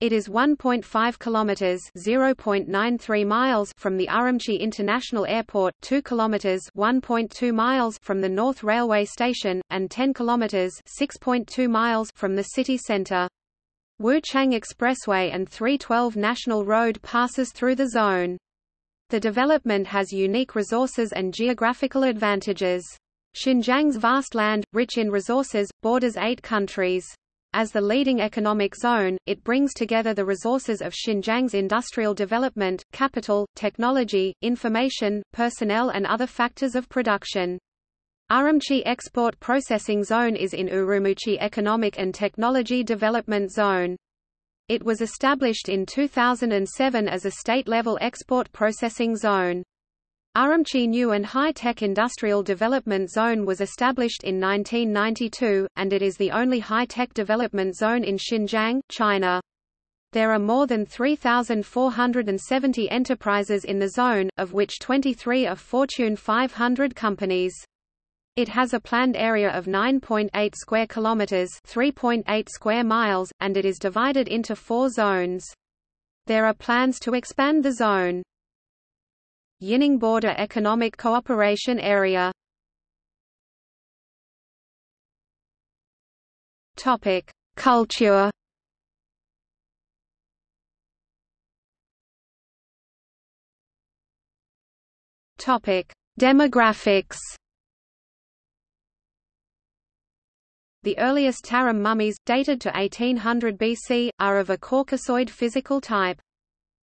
It is 1.5 kilometers (0.93 miles) from the Urumqi International Airport, 2 kilometers (1.2 miles) from the North Railway Station, and 10 kilometers (6.2 miles) from the city center. Wuchang Expressway and 312 National Road passes through the zone. The development has unique resources and geographical advantages. Xinjiang's vast land, rich in resources, borders eight countries. As the leading economic zone, it brings together the resources of Xinjiang's industrial development, capital, technology, information, personnel and other factors of production. Urumqi Export Processing Zone is in Urumqi Economic and Technology Development Zone. It was established in 2007 as a state-level export processing zone. Urumqi New and High-Tech Industrial Development Zone was established in 1992, and it is the only high-tech development zone in Xinjiang, China. There are more than 3,470 enterprises in the zone, of which 23 are Fortune 500 companies. It has a planned area of 9.8 square kilometers, 3.8 square miles, and it is divided into four zones. There are plans to expand the zone. Yining Border Economic Cooperation Area Topic: Culture. Topic: Demographics. The earliest Tarim mummies, dated to 1800 BC, are of a Caucasoid physical type.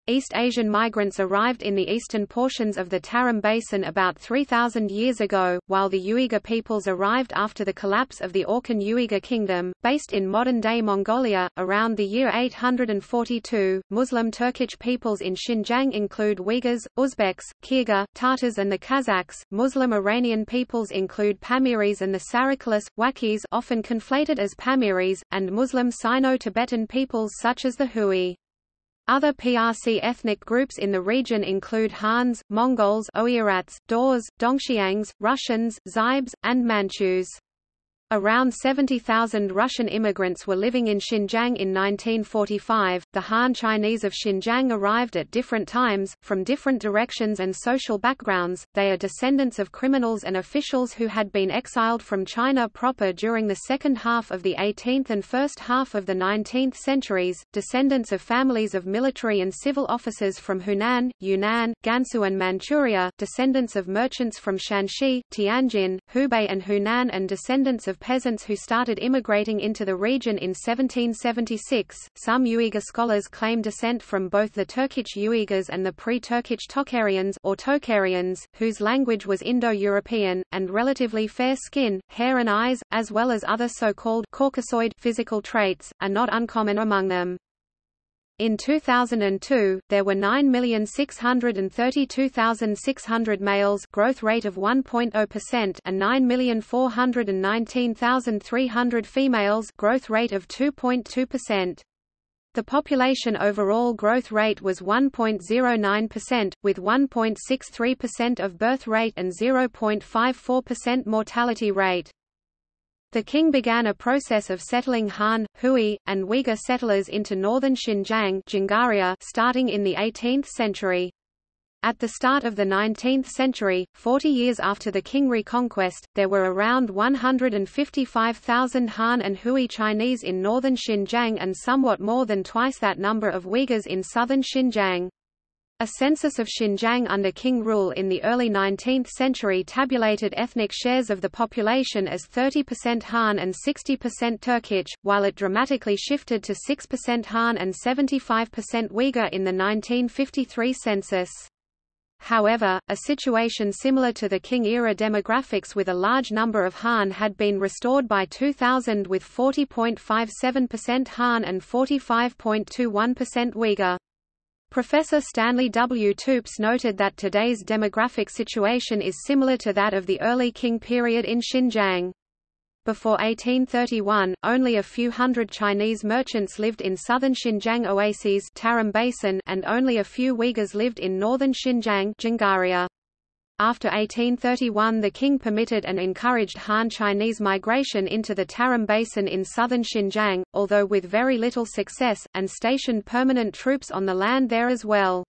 East Asian migrants arrived in the eastern portions of the Tarim Basin about 3,000 years ago, while the Uyghur peoples arrived after the collapse of the Orkhon Uyghur Kingdom, based in modern-day Mongolia, around the year 842. Muslim Turkic peoples in Xinjiang include Uyghurs, Uzbeks, Kyrgyz, Tatars and the Kazakhs. Muslim Iranian peoples include Pamiris and the Sarikolis, Wakhis often conflated as Pamiris, and Muslim Sino-Tibetan peoples such as the Hui. Other PRC ethnic groups in the region include Hans, Mongols Oirats, Daurs, Dongxiangs, Russians, Xibes, and Manchus. Around 70,000 Russian immigrants were living in Xinjiang in 1945. The Han Chinese of Xinjiang arrived at different times, from different directions and social backgrounds. They are descendants of criminals and officials who had been exiled from China proper during the second half of the 18th and first half of the 19th centuries, descendants of families of military and civil officers from Hunan, Yunnan, Gansu, and Manchuria, descendants of merchants from Shanxi, Tianjin, Hubei, and Hunan, and descendants of of peasants who started immigrating into the region in 1776. Some Uyghur scholars claim descent from both the Turkic Uyghurs and the pre-Turkic Tocharians or Tocharians, whose language was Indo-European, and relatively fair skin, hair and eyes, as well as other so-called Caucasoid physical traits, are not uncommon among them. In 2002, there were 9,632,600 males growth rate of 1.0% and 9,419,300 females growth rate of 2.2%. The population overall growth rate was 1.09%, with 1.63% of birth rate and 0.54% mortality rate. The Qing began a process of settling Han, Hui, and Uyghur settlers into northern Xinjiang starting in the 18th century. At the start of the 19th century, 40 years after the Qing reconquest, there were around 155,000 Han and Hui Chinese in northern Xinjiang and somewhat more than twice that number of Uyghurs in southern Xinjiang. A census of Xinjiang under Qing rule in the early 19th century tabulated ethnic shares of the population as 30% Han and 60% Turkic, while it dramatically shifted to 6% Han and 75% Uyghur in the 1953 census. However, a situation similar to the Qing-era demographics with a large number of Han had been restored by 2000 with 40.57% Han and 45.21% Uyghur. Professor Stanley W. Toops noted that today's demographic situation is similar to that of the early Qing period in Xinjiang. Before 1831, only a few hundred Chinese merchants lived in southern Xinjiang oases Tarim Basin and only a few Uyghurs lived in northern Xinjiang Dzungaria. After 1831 the Qing permitted and encouraged Han Chinese migration into the Tarim Basin in southern Xinjiang, although with very little success, and stationed permanent troops on the land there as well.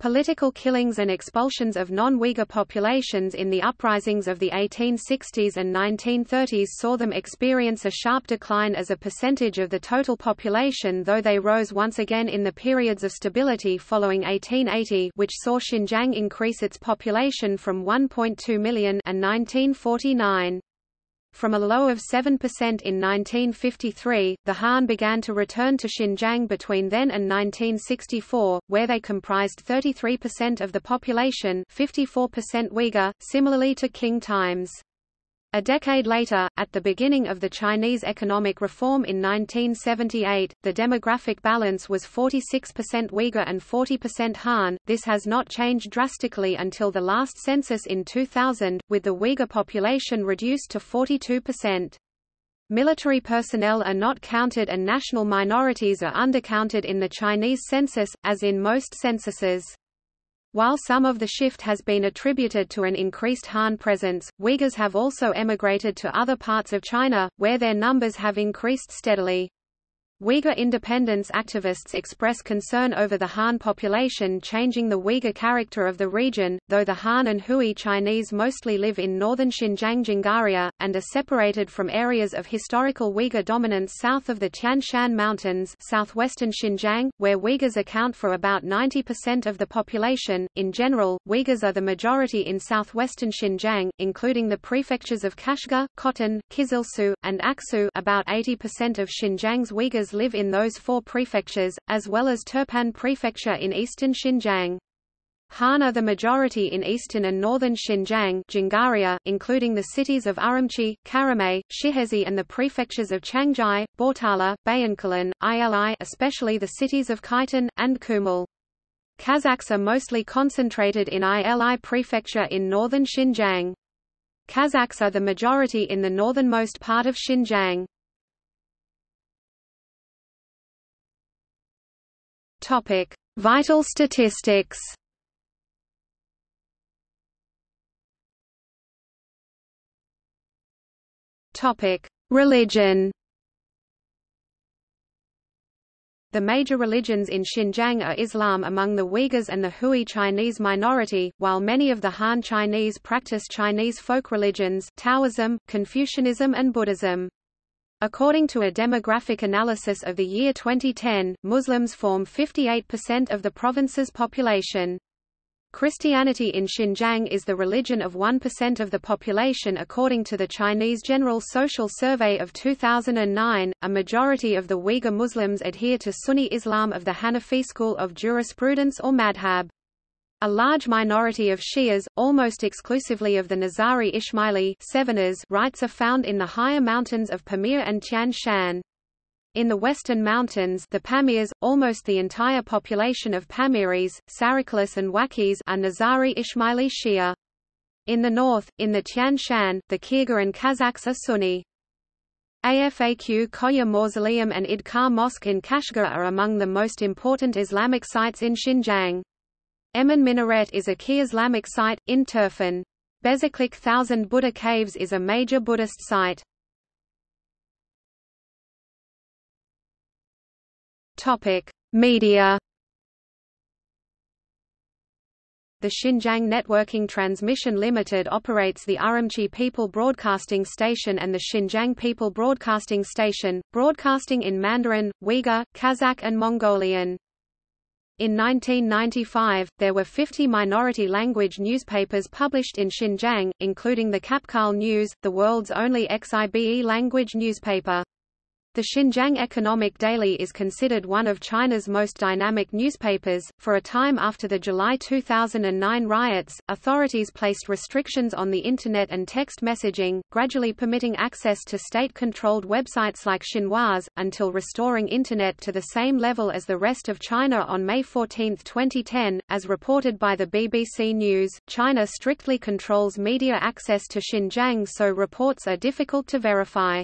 Political killings and expulsions of non-Uyghur populations in the uprisings of the 1860s and 1930s saw them experience a sharp decline as a percentage of the total population though they rose once again in the periods of stability following 1880 which saw Xinjiang increase its population from 1.2 million and 1949. From a low of 7% in 1953, the Han began to return to Xinjiang between then and 1964, where they comprised 33% of the population 54% Uyghur, similarly to Qing times. A decade later, at the beginning of the Chinese economic reform in 1978, the demographic balance was 46% Uyghur and 40% Han. This has not changed drastically until the last census in 2000, with the Uyghur population reduced to 42%. Military personnel are not counted and national minorities are undercounted in the Chinese census, as in most censuses. While some of the shift has been attributed to an increased Han presence, Uyghurs have also emigrated to other parts of China, where their numbers have increased steadily. Uyghur independence activists express concern over the Han population changing the Uyghur character of the region, though the Han and Hui Chinese mostly live in northern Xinjiang Dzungaria, and are separated from areas of historical Uyghur dominance south of the Tian Shan Mountains southwestern Xinjiang, where Uyghurs account for about 90% of the population. In general, Uyghurs are the majority in southwestern Xinjiang, including the prefectures of Kashgar, Khotan, Kizilsu, and Aksu about 80% of Xinjiang's Uyghurs live in those four prefectures, as well as Turpan Prefecture in eastern Xinjiang. Han are the majority in eastern and northern Xinjiang Dzungaria, including the cities of Urumqi, Karamay, Shihezi and the prefectures of Changji, Bortala, Bayingolin, Ili especially the cities of Kuitun, and Kumul. Kazakhs are mostly concentrated in Ili prefecture in northern Xinjiang. Kazakhs are the majority in the northernmost part of Xinjiang. Topic: Vital statistics. Topic: Religion. The major religions in Xinjiang are Islam among the Uyghurs and the Hui Chinese minority, while many of the Han Chinese practice Chinese folk religions Taoism, Confucianism and Buddhism. According to a demographic analysis of the year 2010, Muslims form 58% of the province's population. Christianity in Xinjiang is the religion of 1% of the population according to the Chinese General Social Survey of 2009. A majority of the Uyghur Muslims adhere to Sunni Islam of the Hanafi school of jurisprudence or madhab. A large minority of Shias, almost exclusively of the Nizari Ismaili rites are found in the higher mountains of Pamir and Tian Shan. In the western mountains the Pamirs, almost the entire population of Pamiris, Sarikolis and Wakhis are Nizari Ismaili Shia. In the north, in the Tian Shan, the Kyrgyz and Kazakhs are Sunni. Afaq Khoja Mausoleum and Id Kah Mosque in Kashgar are among the most important Islamic sites in Xinjiang. Emin Minaret is a key Islamic site, in Turfan. Bezeklik Thousand Buddha Caves is a major Buddhist site. Media. The Xinjiang Networking Transmission Limited operates the Urumqi People Broadcasting Station and the Xinjiang People Broadcasting Station, broadcasting in Mandarin, Uyghur, Kazakh and Mongolian. In 1995, there were 50 minority-language newspapers published in Xinjiang, including the Qapqal News, the world's only XIBE language newspaper. The Xinjiang Economic Daily is considered one of China's most dynamic newspapers. For a time after the July 2009 riots, authorities placed restrictions on the Internet and text messaging, gradually permitting access to state controlled websites like Xinhua's, until restoring Internet to the same level as the rest of China on May 14, 2010. As reported by the BBC News, China strictly controls media access to Xinjiang, so reports are difficult to verify.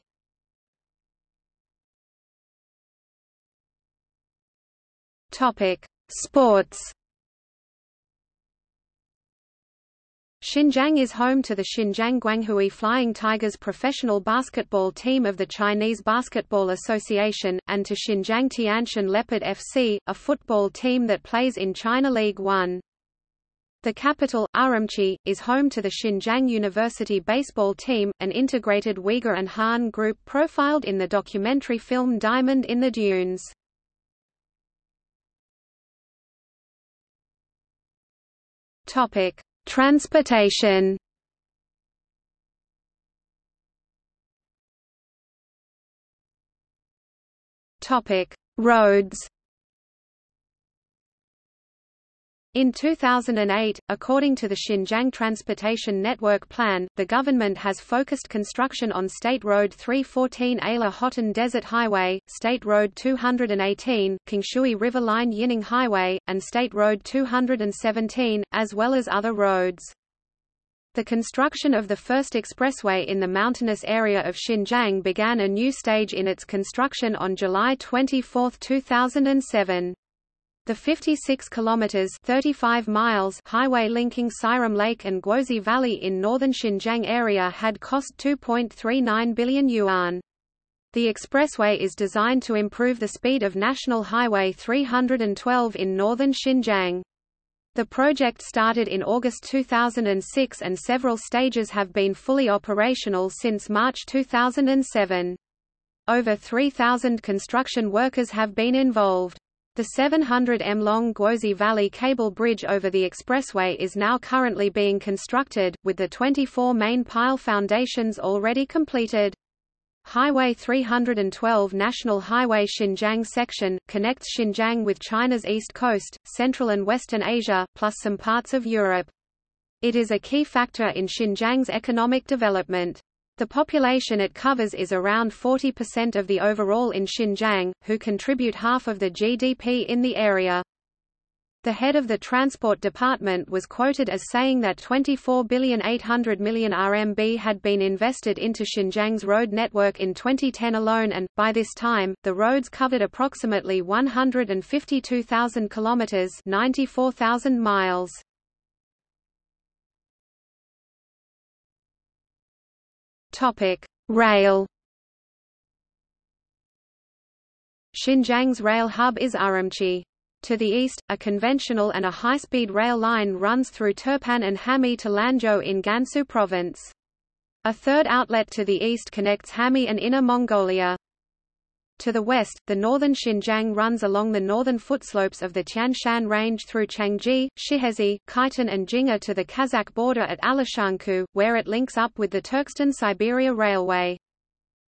Topic: Sports. Xinjiang is home to the Xinjiang Guanghui Flying Tigers professional basketball team of the Chinese Basketball Association, and to Xinjiang Tianshan Leopard FC, a football team that plays in China League One. The capital, Urumqi, is home to the Xinjiang University baseball team, an integrated Uyghur and Han group profiled in the documentary film Diamond in the Dunes. Topic: Transportation. Topic: Roads. In 2008, according to the Xinjiang Transportation Network Plan, the government has focused construction on State Road 314 Alar Hotan Desert Highway, State Road 218, Qingshui River Line Yining Highway, and State Road 217, as well as other roads. The construction of the first expressway in the mountainous area of Xinjiang began a new stage in its construction on July 24, 2007. The 56 kilometers (35 miles) highway linking Sairam Lake and Guozi Valley in northern Xinjiang area had cost 2.39 billion yuan. The expressway is designed to improve the speed of National Highway 312 in northern Xinjiang. The project started in August 2006 and several stages have been fully operational since March 2007. Over 3,000 construction workers have been involved. The 700 m long Guozi Valley cable bridge over the expressway is now currently being constructed, with the 24 main pile foundations already completed. Highway 312 National Highway Xinjiang section, connects Xinjiang with China's east coast, Central and Western Asia, plus some parts of Europe. It is a key factor in Xinjiang's economic development. The population it covers is around 40% of the overall in Xinjiang, who contribute half of the GDP in the area. The head of the Transport Department was quoted as saying that 24 billion 800 million RMB had been invested into Xinjiang's road network in 2010 alone and, by this time, the roads covered approximately 152,000 kilometers 94,000 miles. Topic: Rail. Xinjiang's rail hub is Urumqi. To the east, a conventional and a high-speed rail line runs through Turpan and Hami to Lanzhou in Gansu province. A third outlet to the east connects Hami and Inner Mongolia. To the west, the northern Xinjiang runs along the northern footslopes of the Tian Shan Range through Changji, Shihezi, Kuitun and Jinghe to the Kazakh border at Alashankou, where it links up with the Turkestan-Siberia Railway.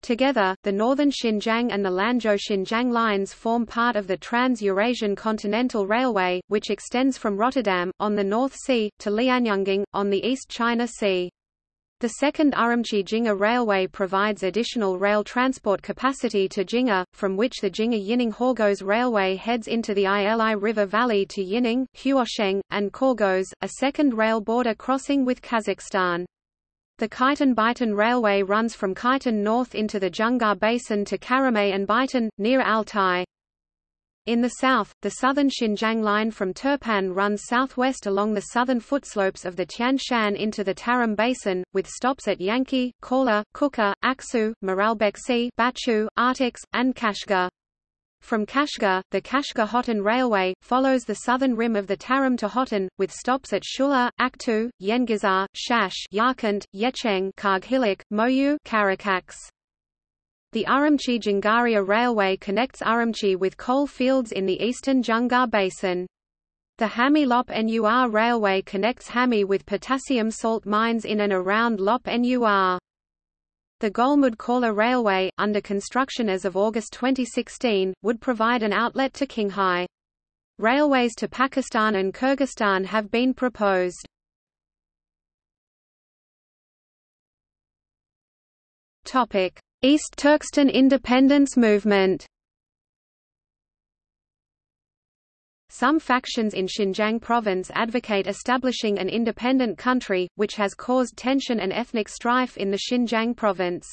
Together, the northern Xinjiang and the Lanzhou-Xinjiang lines form part of the Trans-Eurasian Continental Railway, which extends from Rotterdam, on the North Sea, to Lianyungang, on the East China Sea. The second Urumqi-Jinghe Railway provides additional rail transport capacity to Jinghe, from which the Jinghe-Yining-Horgos Railway heads into the Ili River Valley to Yining, Huocheng, and Khorgas, a second rail border crossing with Kazakhstan. The Kuitun-Baitan Railway runs from Kuitun north into the Dzungar Basin to Karamay and Beitun, near Altai. In the south, the southern Xinjiang line from Turpan runs southwest along the southern footslopes of the Tian Shan into the Tarim Basin, with stops at Yanqi, Korla, Kuqa, Aksu, Maralbexi, Bachu, Artux, and Kashgar. From Kashgar, the Kashgar-Hotan Railway, follows the southern rim of the Tarim to Hotan, with stops at Shule, Akto, Yengisar, Shache Yarkant, Yecheng Karghilik, Moyu Karakax. The Urumqi-Dzungaria Railway connects Urumqi with coal fields in the eastern Dzungar Basin. The Hami Lop Nur Railway connects Hami with potassium salt mines in and around Lop Nur. The Golmud-Korla Railway, under construction as of August 2016, would provide an outlet to Qinghai. Railways to Pakistan and Kyrgyzstan have been proposed. East Turkestan independence movement Some factions in Xinjiang province advocate establishing an independent country, which has caused tension and ethnic strife in the Xinjiang province.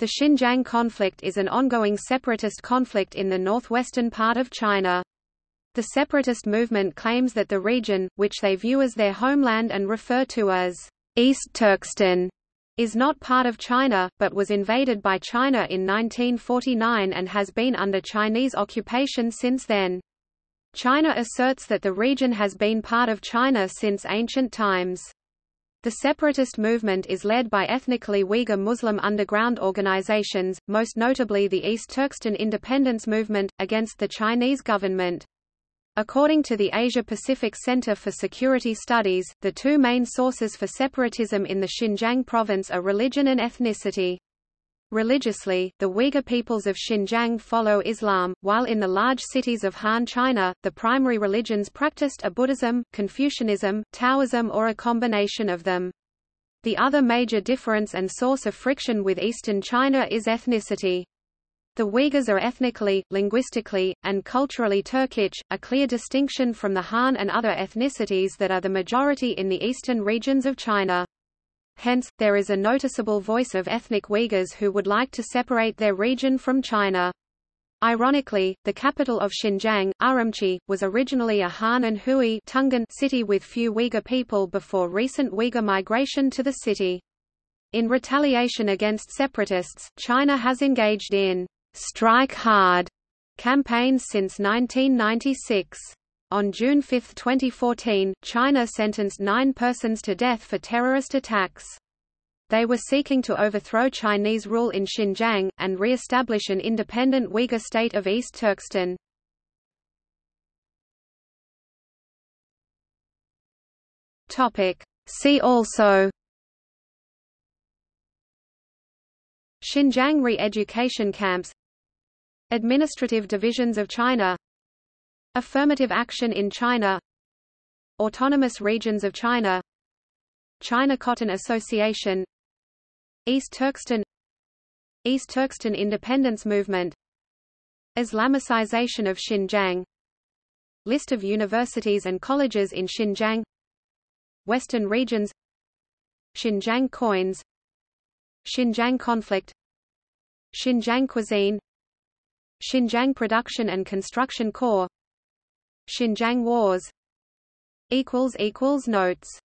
The Xinjiang conflict is an ongoing separatist conflict in the northwestern part of China. The separatist movement claims that the region, which they view as their homeland and refer to as East Turkestan, is not part of China, but was invaded by China in 1949 and has been under Chinese occupation since then. China asserts that the region has been part of China since ancient times. The separatist movement is led by ethnically Uyghur Muslim underground organizations, most notably the East Turkestan Independence Movement, against the Chinese government. According to the Asia-Pacific Center for Security Studies, the two main sources for separatism in the Xinjiang province are religion and ethnicity. Religiously, the Uyghur peoples of Xinjiang follow Islam, while in the large cities of Han China, the primary religions practiced are Buddhism, Confucianism, Taoism or a combination of them. The other major difference and source of friction with eastern China is ethnicity. The Uyghurs are ethnically, linguistically, and culturally Turkic, a clear distinction from the Han and other ethnicities that are the majority in the eastern regions of China. Hence, there is a noticeable voice of ethnic Uyghurs who would like to separate their region from China. Ironically, the capital of Xinjiang, Urumqi, was originally a Han and Hui Tungan city with few Uyghur people before recent Uyghur migration to the city. In retaliation against separatists, China has engaged in «strike hard» campaigns since 1996. On June 5, 2014, China sentenced nine persons to death for terrorist attacks. They were seeking to overthrow Chinese rule in Xinjiang, and re-establish an independent Uyghur state of East Turkestan. See also Xinjiang re-education camps Administrative divisions of China. Affirmative action in China. Autonomous regions of China. China Cotton Association. East Turkestan East Turkestan independence movement. Islamicization of Xinjiang. List of universities and colleges in Xinjiang. Western regions. Xinjiang coins. Xinjiang conflict. Xinjiang cuisine Xinjiang Production and Construction Corps Xinjiang Wars. Notes